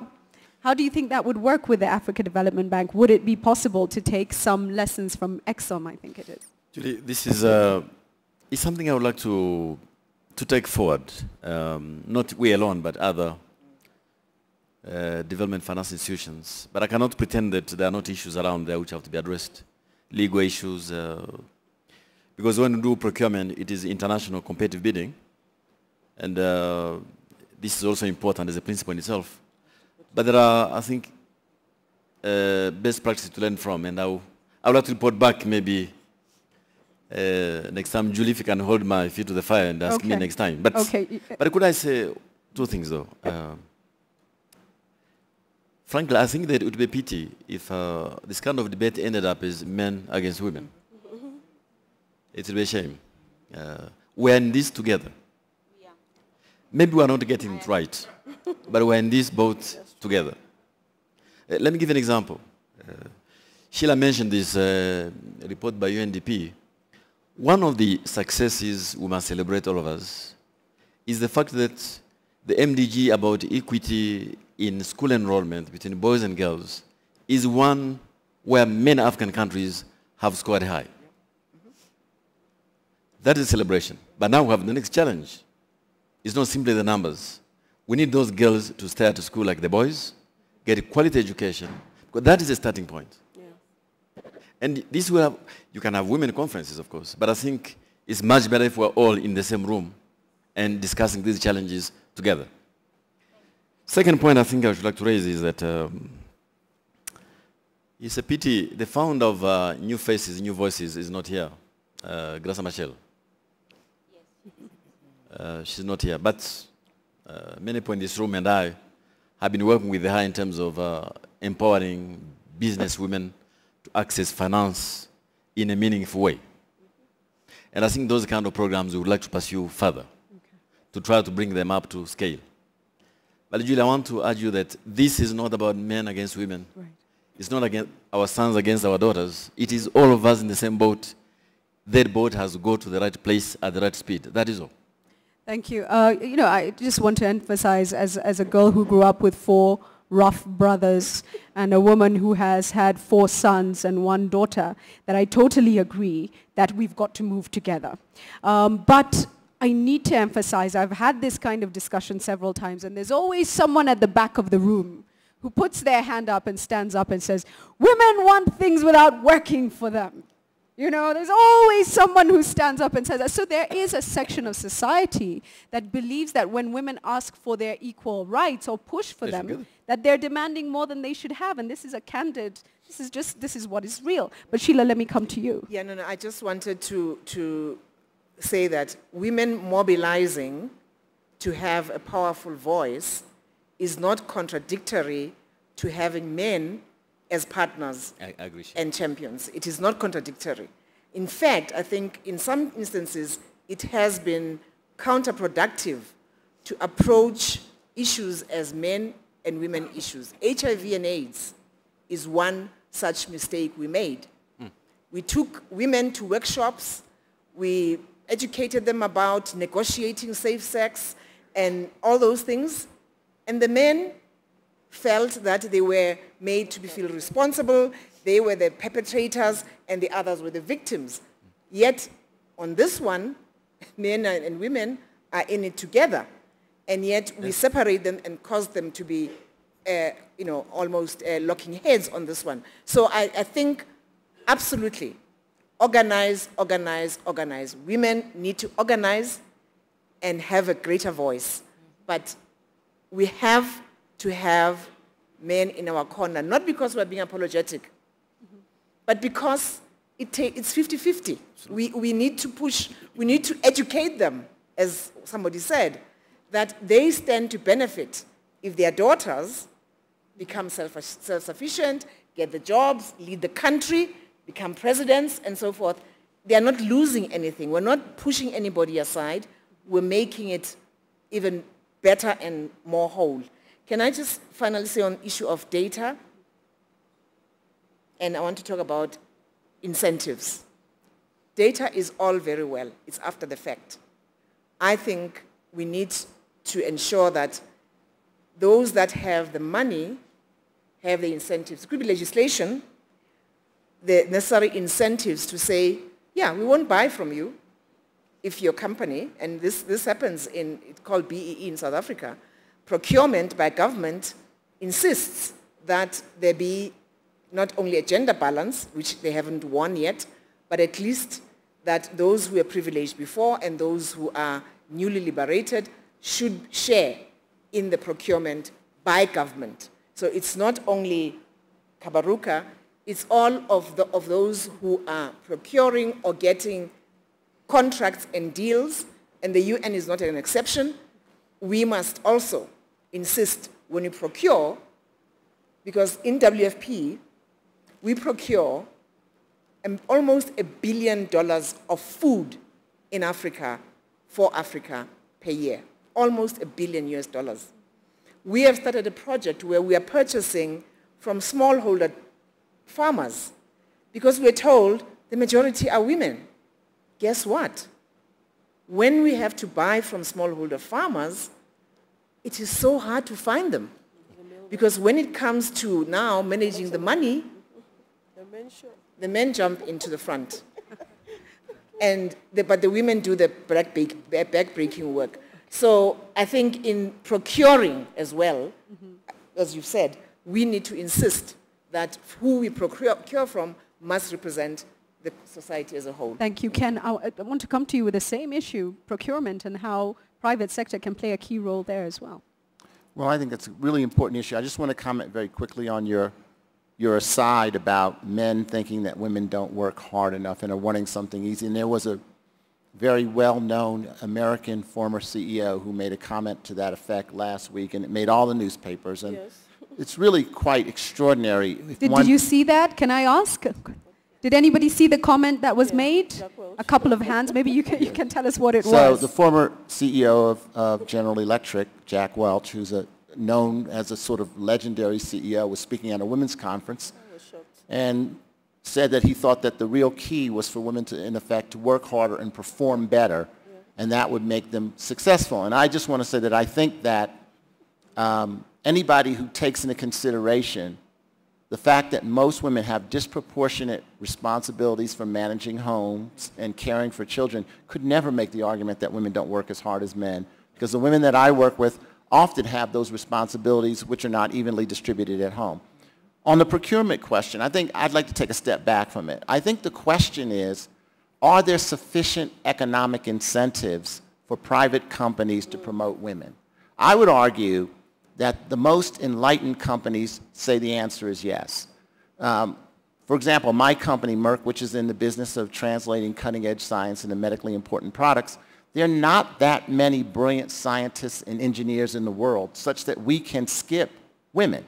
how do you think that would work with the Africa Development Bank? Would it be possible to take some lessons from Eskom, I think it is? Julie, this is, uh, is something I would like to, to take forward. Um, not we alone, but other uh, development finance institutions. But I cannot pretend that there are not issues around there which have to be addressed. Legal issues. Uh, because when we do procurement, it is international competitive bidding. And uh, this is also important as a principle in itself. But there are, I think, uh, best practices to learn from. And I would like to report back maybe uh, next time, Julie, if you can hold my feet to the fire and ask okay. me next time. But, okay. but could I say two things, though? Uh, frankly, I think that it would be a pity if uh, this kind of debate ended up as men against women. It would be a shame. Uh, we're in this together. Yeah. Maybe we're not getting it right, but we're in this boat together. Uh, let me give an example. Uh, Sheila mentioned this uh, report by UNDP. One of the successes we must celebrate, all of us, is the fact that the MDG about equity in school enrollment between boys and girls is one where many African countries have scored high. That is a celebration. But now we have the next challenge. It's not simply the numbers. We need those girls to stay at school like the boys, get a quality education, because that is a starting point. Yeah. And this will have, you can have women conferences, of course, but I think it's much better if we're all in the same room and discussing these challenges together. Second point I think I would like to raise is that um, it's a pity the founder of uh, New Faces, New Voices is not here, uh, Graça Machel. Uh, she's not here, but uh, many people in this room and I have been working with her in terms of uh, empowering business women to access finance in a meaningful way. And I think those kind of programs we would like to pursue further okay. to try to bring them up to scale. But Julie, I want to argue that this is not about men against women. Right. It's not against our sons against our daughters. It is all of us in the same boat. That boat has to go to the right place at the right speed. That is all. Thank you. Uh, you know, I just want to emphasize as, as a girl who grew up with four rough brothers and a woman who has had four sons and one daughter that I totally agree that we've got to move together. Um, but I need to emphasize, I've had this kind of discussion several times and there's always someone at the back of the room who puts their hand up and stands up and says, women want things without working for them. You know, there's always someone who stands up and says that. So there is a section of society that believes that when women ask for their equal rights or push for them, that they're demanding more than they should have. And this is a candid, this is just, this is what is real. But Sheila, let me come to you. Yeah, no, no, I just wanted to, to say that women mobilizing to have a powerful voice is not contradictory to having men as partners and champions. It is not contradictory. In fact, I think in some instances, it has been counterproductive to approach issues as men and women issues. HIV and AIDS is one such mistake we made. Mm. We took women to workshops, we educated them about negotiating safe sex and all those things, and the men felt that they were made to feel responsible, they were the perpetrators, and the others were the victims. Yet, on this one, men and women are in it together. And yet we separate them and cause them to be, uh, you know, almost uh, locking heads on this one. So I, I think absolutely organize, organize, organize. Women need to organize and have a greater voice. But we have to have men in our corner, not because we're being apologetic, mm -hmm. but because it it's 50-50. We, we need to push, we need to educate them, as somebody said, that they stand to benefit if their daughters become self-sufficient, get the jobs, lead the country, become presidents, and so forth. They are not losing anything. We're not pushing anybody aside. We're making it even better and more whole. Can I just finally say on issue of data? And I want to talk about incentives. Data is all very well. It's after the fact. I think we need to ensure that those that have the money have the incentives. It could be legislation, the necessary incentives to say, yeah, we won't buy from you if your company, and this, this happens in, it's called BEE in South Africa, procurement by government insists that there be not only a gender balance, which they haven't won yet, but at least that those who are privileged before and those who are newly liberated should share in the procurement by government. So it's not only Kaberuka, it's all of, the, of those who are procuring or getting contracts and deals, and the UN is not an exception. We must also insist when you procure, because in WFP, we procure um, almost a billion dollars of food in Africa for Africa per year, almost a billion US dollars. We have started a project where we are purchasing from smallholder farmers because we're told the majority are women. Guess what? When we have to buy from smallholder farmers, it is so hard to find them. Because when it comes to now managing the money, the men jump into the front. and the, but the women do the back-breaking work. So I think in procuring as well, as you said, we need to insist that who we procure from must represent the society as a whole. Thank you, Ken. I want to come to you with the same issue, procurement, and how private sector can play a key role there as well. Well, I think that's a really important issue. I just want to comment very quickly on your, your aside about men thinking that women don't work hard enough and are wanting something easy. And there was a very well-known American former CEO who made a comment to that effect last week, and it made all the newspapers. And yes it's really quite extraordinary. Did, did, you see that? Can I ask? Did anybody see the comment that was yeah, made? A couple of hands. Maybe you can, you can tell us what it so was. So the former CEO of, of General Electric, Jack Welch, who's a, known as a sort of legendary CEO, was speaking at a women's conference and said that he thought that the real key was for women to, in effect, to work harder and perform better, yeah. and that would make them successful. And I just want to say that I think that um, anybody who takes into consideration the fact that most women have disproportionate responsibilities for managing homes and caring for children could never make the argument that women don't work as hard as men because the women that I work with often have those responsibilities which are not evenly distributed at home. On the procurement question, I think I'd like to take a step back from it. I think the question is, are there sufficient economic incentives for private companies to promote women? I would argue that the most enlightened companies say the answer is yes. Um, for example, my company, Merck, which is in the business of translating cutting-edge science into medically important products, there are not that many brilliant scientists and engineers in the world such that we can skip women.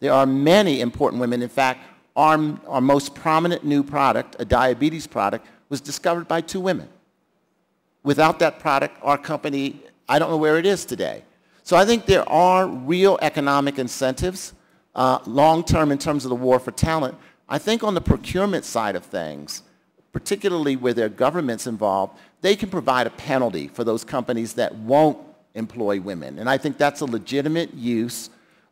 There are many important women. In fact, our, our most prominent new product, a diabetes product, was discovered by two women. Without that product, our company, I don't know where it is today. So I think there are real economic incentives, uh, long-term in terms of the war for talent. I think on the procurement side of things, particularly where there are governments involved, they can provide a penalty for those companies that won't employ women. And I think that's a legitimate use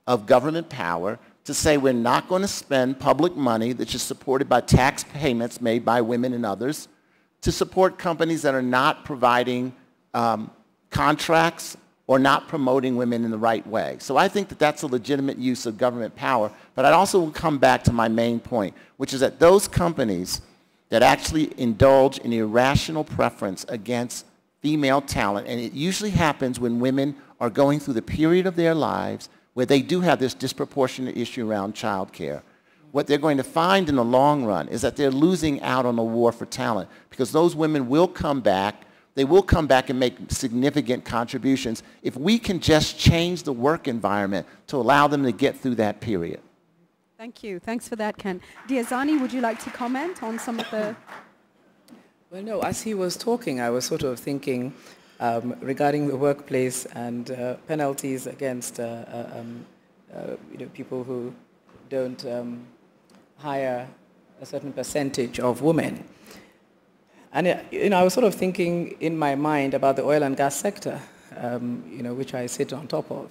of government power to say we're not going to spend public money that's just supported by tax payments made by women and others to support companies that are not providing um, contracts or not promoting women in the right way. So I think that that's a legitimate use of government power. But I'd also come back to my main point, which is that those companies that actually indulge in irrational preference against female talent, and it usually happens when women are going through the period of their lives where they do have this disproportionate issue around child care. What they're going to find in the long run is that they're losing out on the war for talent because those women will come back they will come back and make significant contributions if we can just change the work environment to allow them to get through that period. Thank you. Thanks for that, Ken. Diezani, would you like to comment on some of the... Well, no, as he was talking, I was sort of thinking um, regarding the workplace and uh, penalties against uh, uh, um, uh, you know, people who don't um, hire a certain percentage of women. And uh, you know, I was sort of thinking in my mind about the oil and gas sector, um, you know, which I sit on top of,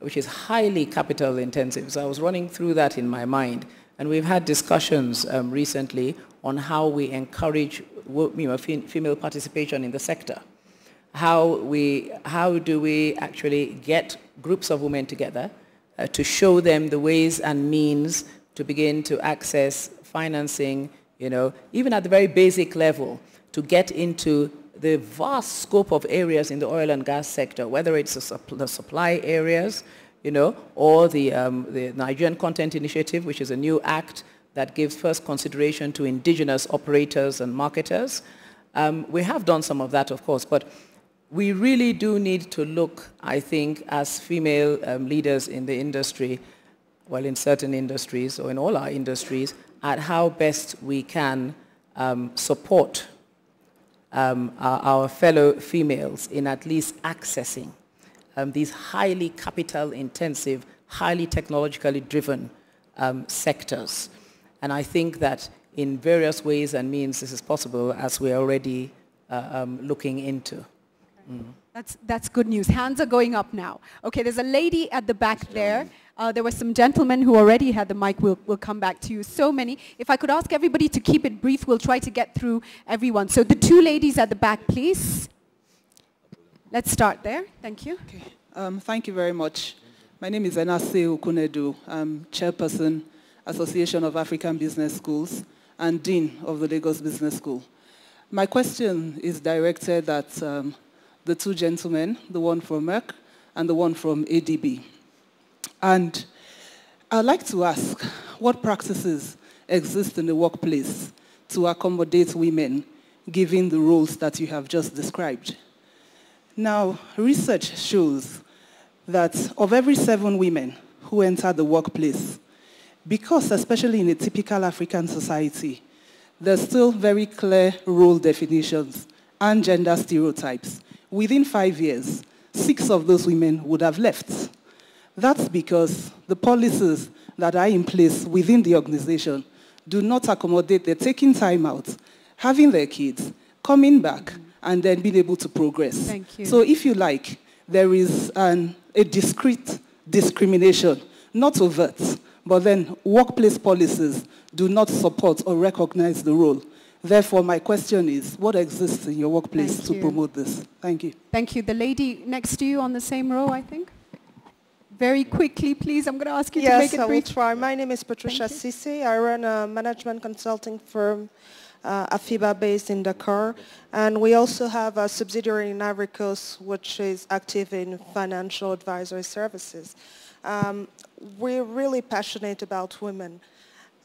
which is highly capital intensive. So I was running through that in my mind. And we've had discussions um, recently on how we encourage you know, female participation in the sector. How, we, how do we actually get groups of women together uh, to show them the ways and means to begin to access financing, you know, even at the very basic level, to get into the vast scope of areas in the oil and gas sector, whether it's the supply areas, you know, or the, um, the Nigerian Content Initiative, which is a new act that gives first consideration to indigenous operators and marketers. Um, we have done some of that, of course, but we really do need to look, I think, as female um, leaders in the industry, well, in certain industries or in all our industries, at how best we can um, support um, our, our, fellow females in at least accessing um, these highly capital intensive, highly technologically driven um, sectors. And I think that in various ways and means this is possible as we're already uh, um, looking into. Mm. That's, that's good news. Hands are going up now. Okay, there's a lady at the back there. Uh, there were some gentlemen who already had the mic. We'll, we'll come back to you. So many. If I could ask everybody to keep it brief, we'll try to get through everyone. So the two ladies at the back, please. Let's start there. Thank you. Okay. Um, thank you very much. My name is Enase Okonedo. I'm chairperson, Association of African Business Schools, and Dean of the Lagos Business School. My question is directed at um, the two gentlemen, the one from Merck and the one from ADB. And I'd like to ask, what practices exist in the workplace to accommodate women given the roles that you have just described? Now, research shows that of every seven women who enter the workplace, because especially in a typical African society, there's still very clear role definitions and gender stereotypes. Within five years, six of those women would have left. That's because the policies that are in place within the organization do not accommodate their taking time out, having their kids, coming back, and then being able to progress. Thank you. So if you like, there is an, a discrete discrimination, not overt, but then workplace policies do not support or recognize the role. Therefore, my question is, what exists in your workplace Thank to you. promote this? Thank you. Thank you. The lady next to you on the same row, I think. Very quickly, please. I'm going to ask you yes, to make it I brief. will try. My name is Patricia Sisi. I run a management consulting firm, uh, AFIBA, based in Dakar. And we also have a subsidiary in Ivory Coast, which is active in financial advisory services. Um, we're really passionate about women.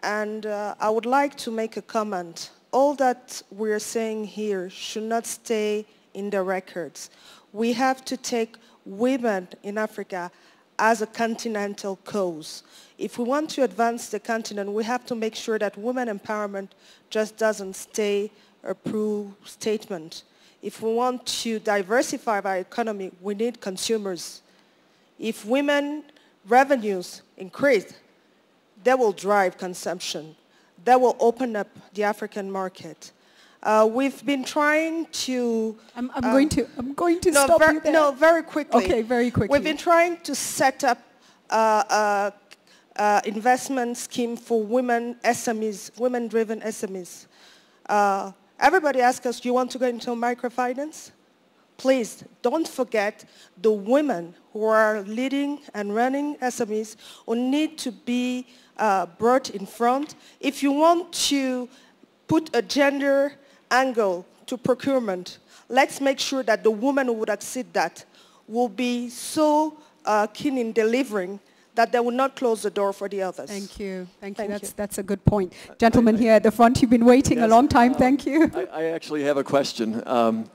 And uh, I would like to make a comment. All that we're saying here should not stay in the records. We have to take women in Africa as a continental cause. If we want to advance the continent, we have to make sure that women empowerment just doesn't stay a proof statement. If we want to diversify our economy, we need consumers. If women revenues increase, that will drive consumption. That will open up the African market. Uh, we've been trying to. I'm, I'm um, going to. I'm going to no, stop ver- you there. No, very quickly. Okay, very quickly. We've been trying to set up uh, uh, uh, investment scheme for women SMEs, women-driven SMEs. Uh, everybody asks us, do you want to go into microfinance? Please don't forget the women who are leading and running SMEs who need to be uh, brought in front. If you want to put a gender angle to procurement, let's make sure that the woman who would exceed that will be so uh, keen in delivering that they will not close the door for the others. Thank you. Thank, Thank you. That's, you. that's a good point. Gentlemen here at the front, you've been waiting a long time. um, Thank you. I, I actually have a question. Um,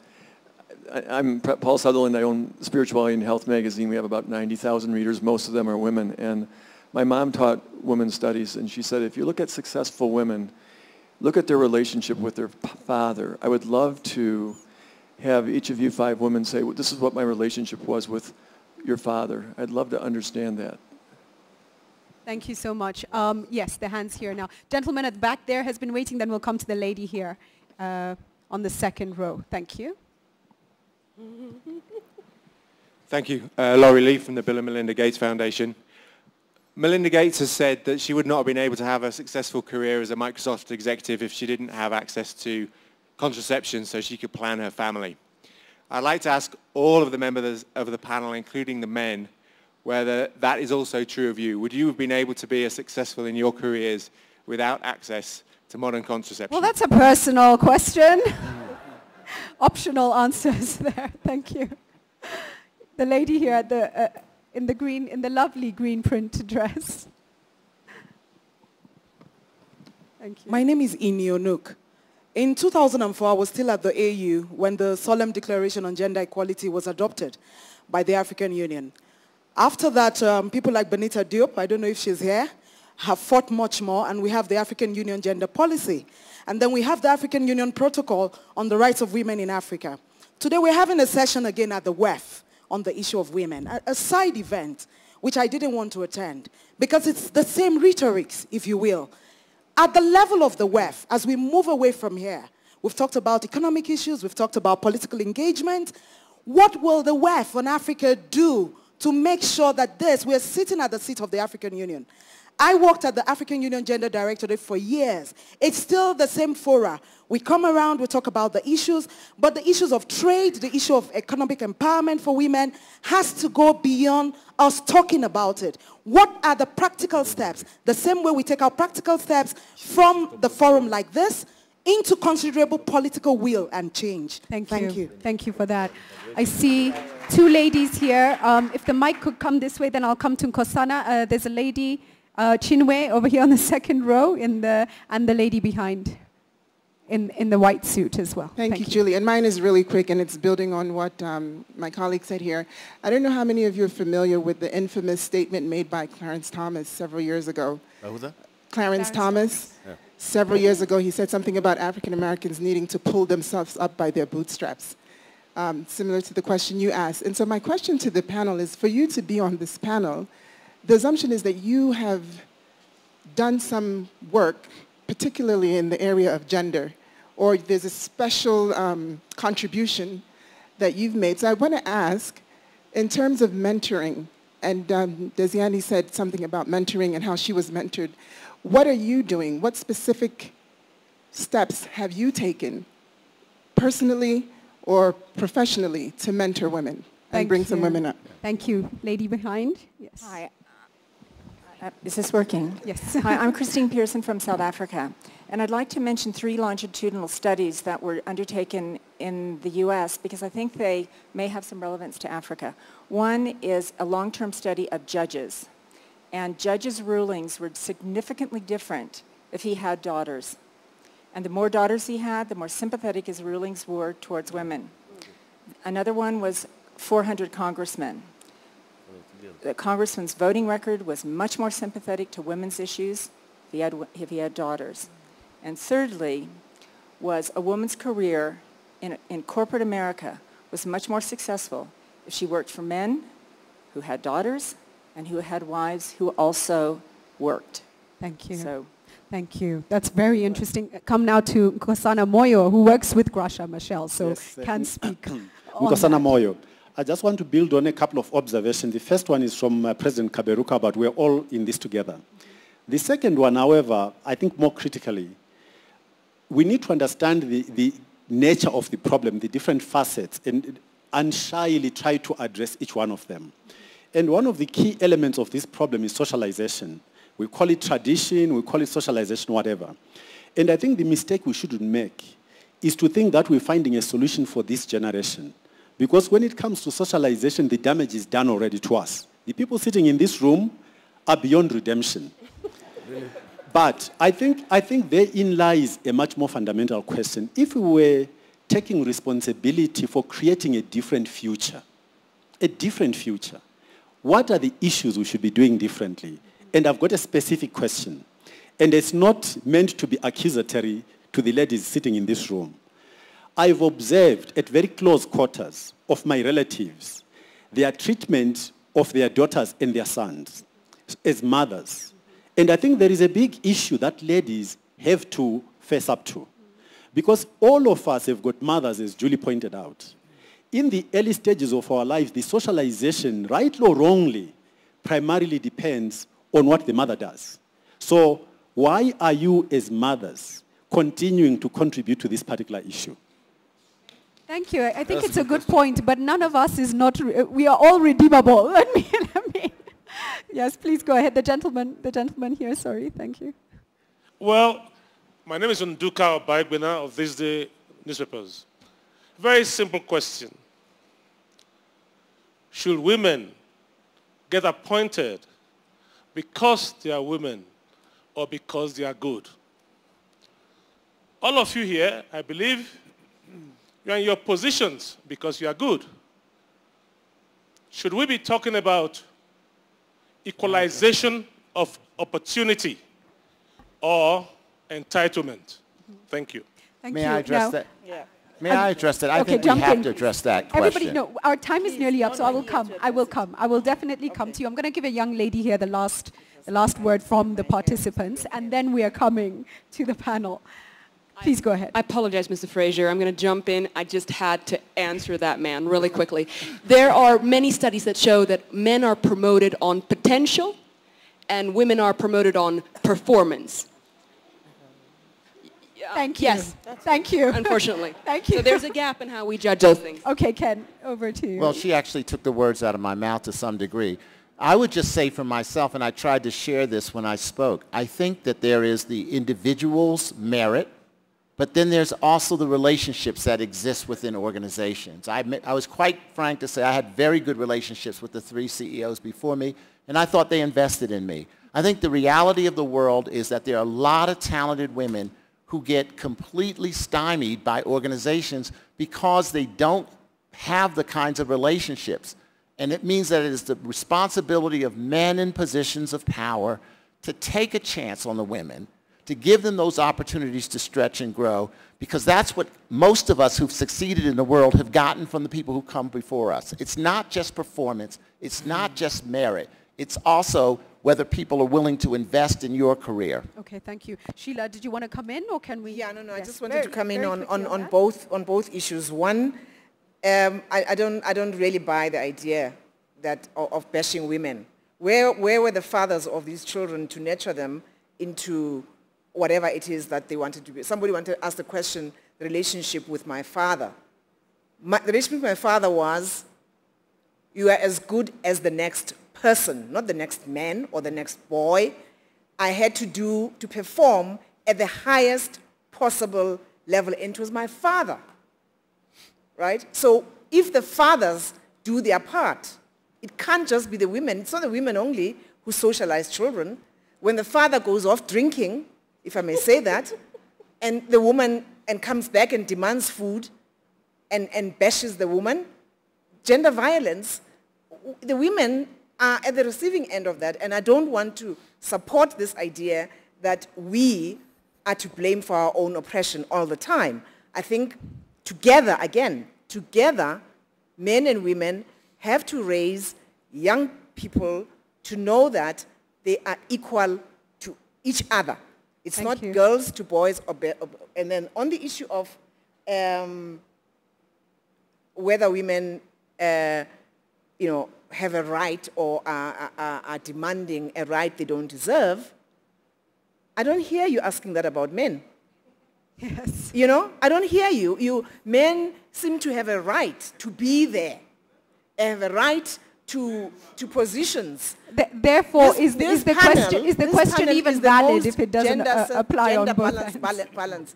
I, I'm Paul Sutherland. I own Spirituality and Health magazine. We have about 90,000 readers. Most of them are women. And my mom taught women's studies, and she said, if you look at successful women, look at their relationship with their father. I would love to have each of you five women say, well, this is what my relationship was with your father. I'd love to understand that. Thank you so much. Um, yes, the hands here now. Gentleman at the back there has been waiting. Then we'll come to the lady here uh, on the second row. Thank you. Thank you. Uh, Laurie Lee from the Bill and Melinda Gates Foundation. Melinda Gates has said that she would not have been able to have a successful career as a Microsoft executive if she didn't have access to contraception so she could plan her family. I'd like to ask all of the members of the panel, including the men, whether that is also true of you. Would you have been able to be as successful in your careers without access to modern contraception? Well, that's a personal question. Optional answers there. Thank you. The lady here at the, uh, in the green, in the lovely green print dress. Thank you. My name is Inyo Nook. In 2004, I was still at the AU when the Solemn Declaration on Gender Equality was adopted by the African Union. After that, um, people like Bineta Diop, I don't know if she's here, have fought much more, and we have the African Union Gender Policy. And then we have the African Union Protocol on the rights of women in Africa. Today, we're having a session again at the WEF on the issue of women, a, a side event, which I didn't want to attend, because it's the same rhetorics, if you will. At the level of the WEF, as we move away from here, we've talked about economic issues, we've talked about political engagement. What will the WEF on Africa do to make sure that this, we're sitting at the seat of the African Union. I worked at the African Union Gender Directorate for years. It's still the same fora. We come around, we talk about the issues, but the issues of trade, the issue of economic empowerment for women has to go beyond us talking about it. What are the practical steps? The same way we take our practical steps from the forum like this into considerable political will and change. Thank, Thank you. you. Thank you for that. I see two ladies here. Um, if the mic could come this way, then I'll come to Nkosana. Uh, there's a lady, uh, Chinwe, over here on the second row, in the, and the lady behind in, in the white suit as well. Thank, you, Julie. And mine is really quick, and it's building on what um, my colleague said here. I don't know how many of you are familiar with the infamous statement made by Clarence Thomas several years ago. Uh, who's that? Clarence, Thomas. Yeah. Several years ago, he said something about African Americans needing to pull themselves up by their bootstraps, um, similar to the question you asked. And so my question to the panel is, for you to be on this panel, the assumption is that you have done some work, particularly in the area of gender, or there's a special um, contribution that you've made. So I want to ask, in terms of mentoring, and um, Diezani said something about mentoring and how she was mentored. What are you doing? What specific steps have you taken, personally or professionally, to mentor women and Thank bring some women up? Thank you. Lady behind. Yes. Hi. Uh, Is this working? Yes. Hi, I'm Christine Pearson from South Africa. And I'd like to mention three longitudinal studies that were undertaken in the U.S. because I think they may have some relevance to Africa. One is a long-term study of judges. And judges' rulings were significantly different if he had daughters. And the more daughters he had, the more sympathetic his rulings were towards women. Another one was 400 congressmen. The congressman's voting record was much more sympathetic to women's issues if he had, if he had daughters. And thirdly, was a woman's career in, in corporate America was much more successful if she worked for men who had daughters and who had wives who also worked. Thank you. So Thank you. That's very interesting. Come now to Nkosana Moyo, who works with Graça Machel, so Yes, uh, can speak. on Nkosana that. Moyo. I just want to build on a couple of observations. The first one is from uh, President Kaberuka but we're all in this together. The second one, however, I think more critically, we need to understand the, the nature of the problem, the different facets, and unshyly try to address each one of them. And one of the key elements of this problem is socialization. We call it tradition, we call it socialization, whatever. And I think the mistake we shouldn't make is to think that we're finding a solution for this generation. Because when it comes to socialization, the damage is done already to us. The people sitting in this room are beyond redemption. But I think, I think therein lies a much more fundamental question. If we were taking responsibility for creating a different future, a different future, what are the issues we should be doing differently? And I've got a specific question. And it's not meant to be accusatory to the ladies sitting in this room. I've observed at very close quarters of my relatives their treatment of their daughters and their sons as mothers. And I think there is a big issue that ladies have to face up to. Because all of us have got mothers, as Julie pointed out. In the early stages of our lives, the socialization, rightly or wrongly, primarily depends on what the mother does. So why are you as mothers continuing to contribute to this particular issue? Thank you. I think That's it's a good point, but none of us is not, uh, we are all redeemable. Let me, let me. Yes, please go ahead. The gentleman, the gentleman here, sorry. Thank you. Well, my name is Nduka Obaigbena of This Day newspapers. Very simple question. Should women get appointed because they are women or because they are good? All of you here, I believe, you're in your positions because you are good. Should we be talking about equalization of opportunity or entitlement? Thank you. Thank May you. I address now, that? Yeah. May I um, address that? I okay, think we have in. to address that question. Everybody, no, our time is nearly up, so I will come. I will come. I will definitely come to you. I'm going to give a young lady here the last, the last word from the participants, and then we are coming to the panel. Please go ahead. I apologize, Mr. Frazier. I'm going to jump in. I just had to answer that man really quickly. There are many studies that show that men are promoted on potential and women are promoted on performance. Thank you. Yes. Thank you. Unfortunately. Thank you. So there's a gap in how we judge those things. Okay, Ken, over to you. Well, she actually took the words out of my mouth to some degree. I would just say for myself, and I tried to share this when I spoke, I think that there is the individual's merit, but then there's also the relationships that exist within organizations. I, admit, I was quite frank to say I had very good relationships with the three CEOs before me, and I thought they invested in me. I think the reality of the world is that there are a lot of talented women who get completely stymied by organizations because they don't have the kinds of relationships. And it means that it is the responsibility of men in positions of power to take a chance on the women, to give them those opportunities to stretch and grow, because that's what most of us who've succeeded in the world have gotten from the people who come before us. It's not just performance. It's not just merit. It's also whether people are willing to invest in your career. Okay, thank you. Sheila, did you want to come in or can we? Yeah, no, no, Yes, I just wanted very- to come in very on, on, on, both, on both issues. One, um, I, I, don't, I don't really buy the idea that, of, of bashing women. Where, where were the fathers of these children to nurture them into whatever it is that they wanted to be? Somebody wanted to ask the question, the relationship with my father. My, the relationship with my father was, you are as good as the next person, not the next man or the next boy. I had to do, to perform at the highest possible level. And it was my father, right? So if the fathers do their part, it can't just be the women. It's not the women only who socialize children. When the father goes off drinking, if I may say that, and the woman and comes back and demands food and, and bashes the woman, gender violence, the women are at the receiving end of that, and I don't want to support this idea that we are to blame for our own oppression all the time. I think together, again, together, men and women have to raise young people to know that they are equal to each other. It's Thank not you. girls to boys. Or be, and then on the issue of um, whether women uh, you know, have a right or are, are, are demanding a right they don't deserve, I don't hear you asking that about men. Yes. You know, I don't hear you. You men seem to have a right to be there, have a right to to positions. Th- therefore, This- is, this is the panel- question is the question even valid if it doesn't gender uh, apply on both balance, balance.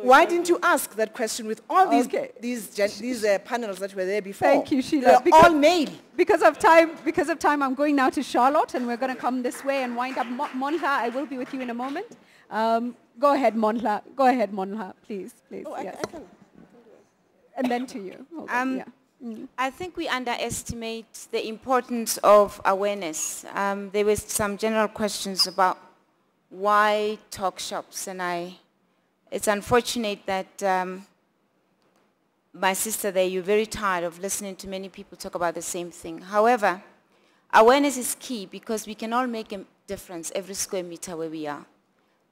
Why didn't you ask that question with all these Okay. these these uh, panels that were there before? Thank you, Sheila. They're Because- all male. Because of time, because of time, I'm going now to Charlotte, and we're going to come this way and wind up. Mo- Monhla, I will be with you in a moment. Um, go ahead, Monhla. Go ahead, Monhla, please, please. Oh, I- yes. I can- And then to you. Um, yeah. Mm. I think we underestimate the importance of awareness. Um, there were some general questions about why talk shops, and I, it's unfortunate that um, my sister there, you're very tired of listening to many people talk about the same thing. However, awareness is key because we can all make a difference every square meter where we are.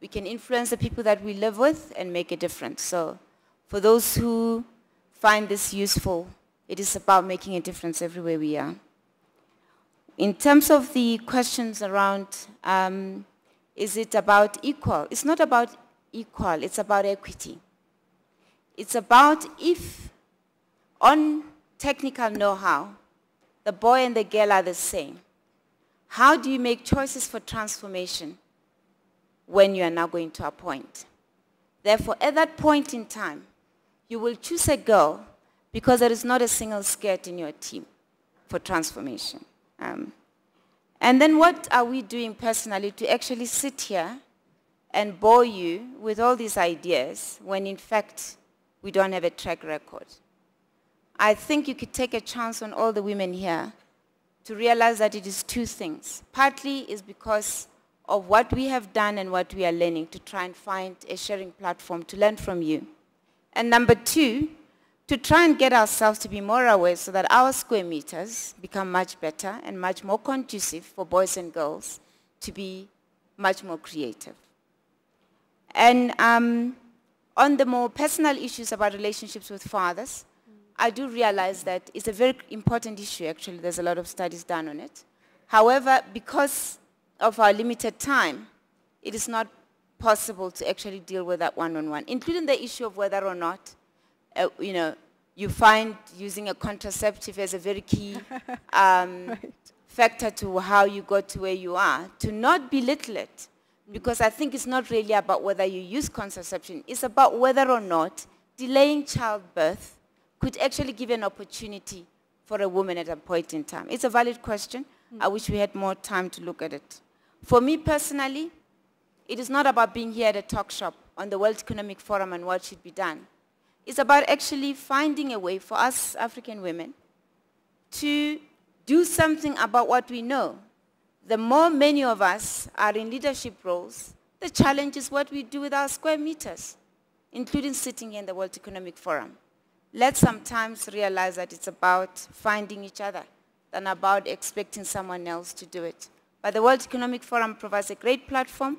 We can influence the people that we live with and make a difference. So for those who find this useful, it is about making a difference everywhere we are. In terms of the questions around, um, is it about equal? It's not about equal, it's about equity. It's about if on technical know-how, the boy and the girl are the same, how do you make choices for transformation when you are now going to appoint? Therefore, at that point in time, you will choose a girl because there is not a single skirt in your team for transformation. Um, and then what are we doing personally to actually sit here and bore you with all these ideas when in fact we don't have a track record? I think you could take a chance on all the women here to realize that it is two things. Partly is because of what we have done and what we are learning to try and find a sharing platform to learn from you. And number two, to try and get ourselves to be more aware so that our square meters become much better and much more conducive for boys and girls to be much more creative. And um, on the more personal issues about relationships with fathers, I do realize that it's a very important issue, actually. There's a lot of studies done on it. However, because of our limited time, it is not possible to actually deal with that one-on-one, including the issue of whether or not, uh, you know, you find using a contraceptive as a very key um, factor to how you got to where you are, to not belittle it. Because I think it's not really about whether you use contraception. It's about whether or not delaying childbirth could actually give an opportunity for a woman at a point in time. It's a valid question. I wish we had more time to look at it. For me personally, it is not about being here at a talk shop on the World Economic Forum and what should be done. It's about actually finding a way for us African women to do something about what we know. The more many of us are in leadership roles, the challenge is what we do with our square meters, including sitting in the World Economic Forum. Let's sometimes realize that it's about finding each other than about expecting someone else to do it. But the World Economic Forum provides a great platform.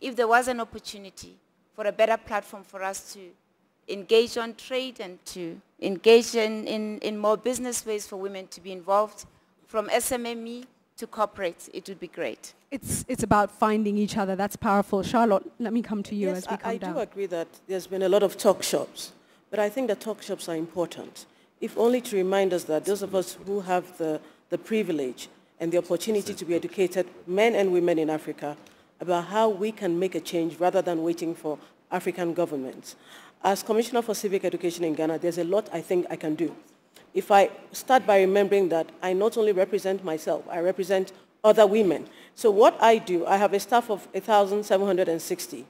if there was an opportunity for a better platform for us to engage on trade and to engage in, in, in more business ways for women to be involved, from SMME to corporate, it would be great. It's, it's about finding each other. That's powerful. Charlotte, let me come to you yes, as we I, come I down. do agree that there's been a lot of talk shops, but I think the talk shops are important, if only to remind us that those of us who have the, the privilege and the opportunity to be educated, men and women in Africa, about how we can make a change rather than waiting for African governments. As Commissioner for Civic Education in Ghana, there's a lot I think I can do. If I start by remembering that I not only represent myself, I represent other women. So what I do, I have a staff of 1,760.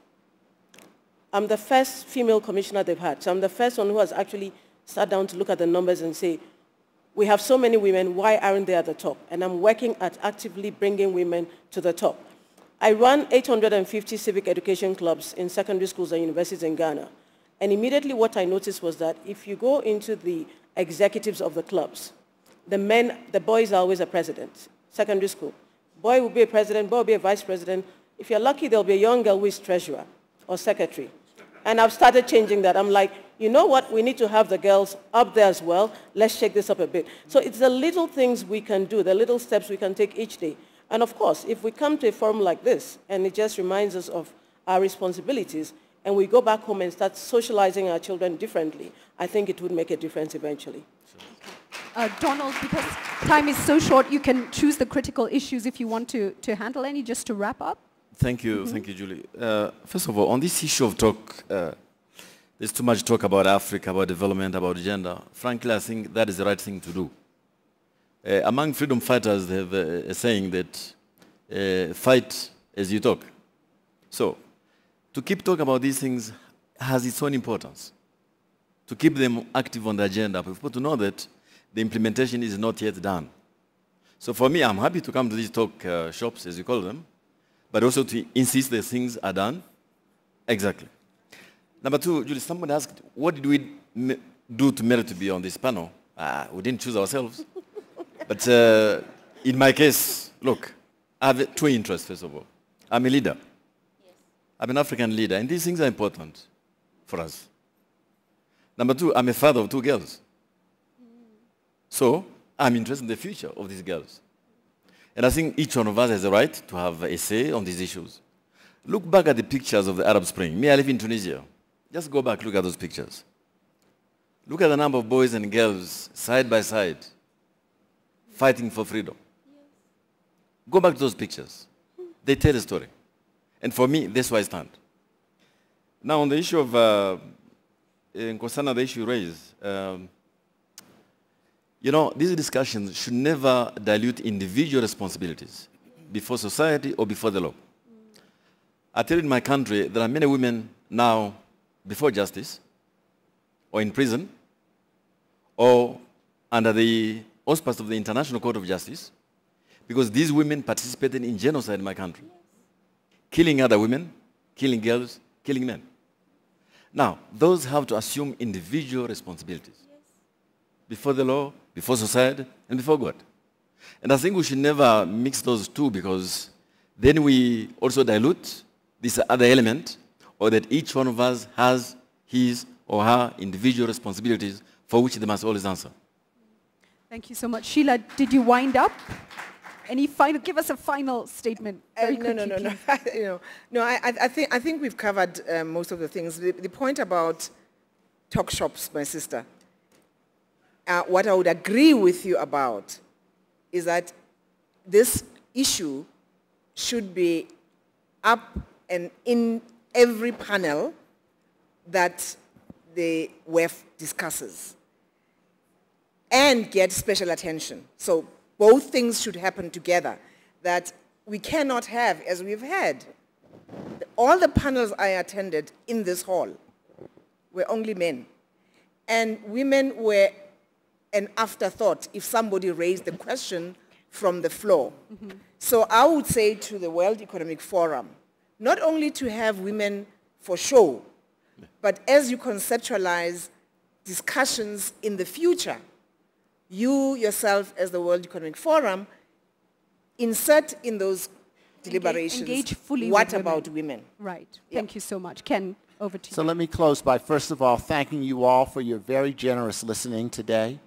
I'm the first female commissioner they've had. So I'm the first one who has actually sat down to look at the numbers and say, we have so many women, why aren't they at the top? And I'm working at actively bringing women to the top. I run 850 civic education clubs in secondary schools and universities in Ghana. And immediately what I noticed was that if you go into the executives of the clubs, the men, the boys are always a president, secondary school. Boy will be a president, boy will be a vice president. If you're lucky, there'll be a young girl who is treasurer or secretary. And I've started changing that. I'm like, you know what, we need to have the girls up there as well. Let's shake this up a bit. So it's the little things we can do, the little steps we can take each day. And of course, if we come to a forum like this and it just reminds us of our responsibilities and we go back home and start socializing our children differently, I think it would make a difference eventually. Uh, Donald, because time is so short, you can choose the critical issues if you want to, to handle any, just to wrap up. Thank you, mm -hmm. thank you, Julie. Uh, first of all, on this issue of talk, uh, there's too much talk about Africa, about development, about gender. Frankly, I think that is the right thing to do. Uh, among freedom fighters, they have a, a saying that uh, fight as you talk. So, to keep talking about these things has its own importance. To keep them active on the agenda, for people to know that the implementation is not yet done. So for me, I'm happy to come to these talk uh, shops, as you call them, but also to insist that things are done exactly. Number two, Julie, someone asked, what did we do to merit to be on this panel? Ah, we didn't choose ourselves. but uh, in my case, look, I have two interests, first of all. I'm a leader. I'm an African leader, and these things are important for us. Number two, I'm a father of two girls. So I'm interested in the future of these girls. And I think each one of us has a right to have a say on these issues. Look back at the pictures of the Arab Spring. Me, I live in Tunisia. Just go back, look at those pictures. Look at the number of boys and girls side by side fighting for freedom. Go back to those pictures. They tell a story. And for me, that's why I stand. Now, on the issue of, uh, Nkosana, the issue raised, um, you know, these discussions should never dilute individual responsibilities before society or before the law. I tell you in my country, there are many women now before justice or in prison or under the auspices of the International Court of Justice because these women participated in genocide in my country. Killing other women, killing girls, killing men. Now, those have to assume individual responsibilities before the law, before society, and before God. And I think we should never mix those two because then we also dilute this other element or that each one of us has his or her individual responsibilities for which they must always answer. Thank you so much. Sheila, did you wind up? Any final, give us a final statement. Uh, no, no, no, no, you know, no. I, I, think, I think we've covered um, most of the things. The, the, point about talk shops, my sister, uh, what I would agree with you about is that this issue should be up and in every panel that the WEF discusses and get special attention. So both things should happen together. That we cannot have, as we've had, all the panels I attended in this hall were only men. And women were an afterthought if somebody raised the question from the floor. Mm -hmm. So I would say to the World Economic Forum, not only to have women for show, but as you conceptualize discussions in the future, you yourself as the World Economic Forum insert in those deliberations engage, engage fully what about women. Right. Thank you so much. Ken, over to so you. So let me close by first of all thanking you all for your very generous listening today.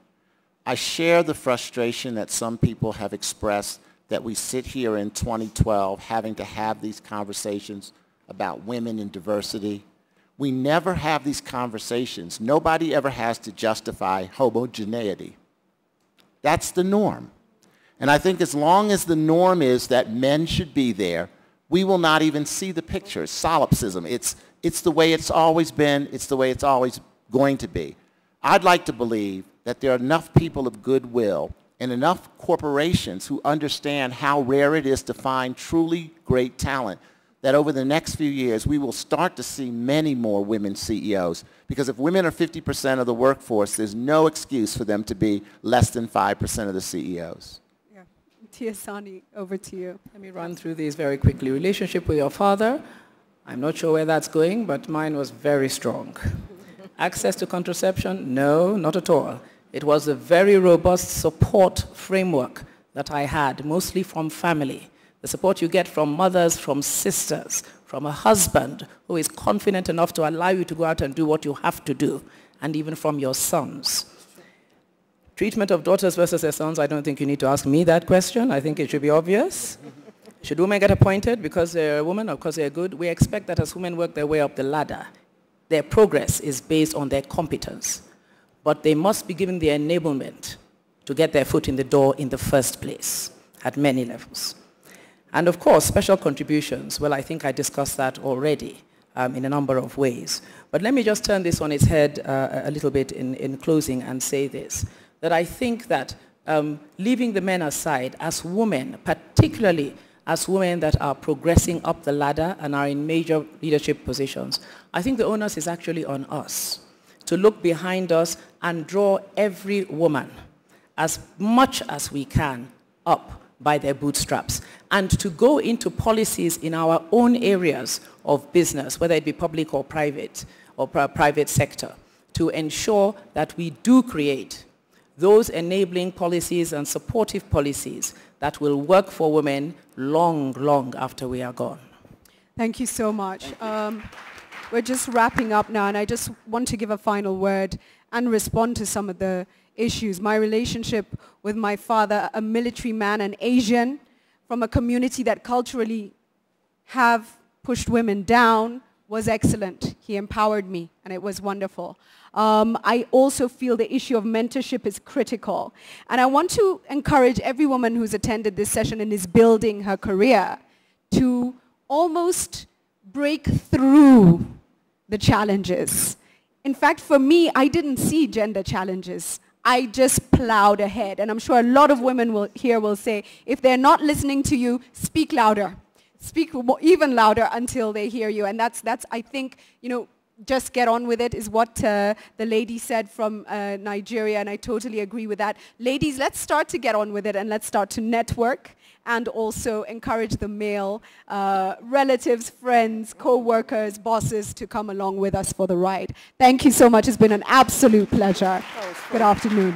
I share the frustration that some people have expressed that we sit here in 2012 having to have these conversations about women and diversity. We never have these conversations. Nobody ever has to justify homogeneity. That's the norm. And I think as long as the norm is that men should be there, we will not even see the pictures. Solipsism, it's, it's the way it's always been. It's the way it's always going to be. I'd like to believe that there are enough people of goodwill and enough corporations who understand how rare it is to find truly great talent that over the next few years we will start to see many more women CEOs. Because if women are 50% of the workforce, there's no excuse for them to be less than 5% of the CEOs. Yeah. Diezani, over to you. Let me run through these very quickly. Relationship with your father, I'm not sure where that's going, but mine was very strong. Access to contraception, no, not at all. It was a very robust support framework that I had, mostly from family. The support you get from mothers, from sisters, from a husband who is confident enough to allow you to go out and do what you have to do, and even from your sons. Treatment of daughters versus their sons, I don't think you need to ask me that question. I think it should be obvious. Should women get appointed because they're a woman or because they're good? We expect that as women work their way up the ladder, their progress is based on their competence. But they must be given the enablement to get their foot in the door in the first place at many levels. And of course, special contributions. Well, I think I discussed that already um, in a number of ways. But let me just turn this on its head uh, a little bit in, in closing and say this, that I think that um, leaving the men aside, as women, particularly as women that are progressing up the ladder and are in major leadership positions, I think the onus is actually on us to look behind us and draw every woman as much as we can up by their bootstraps and to go into policies in our own areas of business, whether it be public or private or private sector, to ensure that we do create those enabling policies and supportive policies that will work for women long, long after we are gone. Thank you so much. Um, we're just wrapping up now, and I just want to give a final word and respond to some of the issues. My relationship with my father, a military man, an Asian, from a community that culturally have pushed women down, was excellent. He empowered me, and it was wonderful. Um, I also feel the issue of mentorship is critical. And I want to encourage every woman who's attended this session and is building her career to almost break through the challenges. In fact, for me, I didn't see gender challenges. I just plowed ahead. And I'm sure a lot of women will, here will say, if they're not listening to you, speak louder speak even louder until they hear you. And that's, that's I think, you know, just get on with it is what uh, the lady said from uh, Nigeria, and I totally agree with that. Ladies, let's start to get on with it and let's start to network and also encourage the male uh, relatives, friends, co-workers, bosses to come along with us for the ride. Thank you so much. It's been an absolute pleasure. Good afternoon.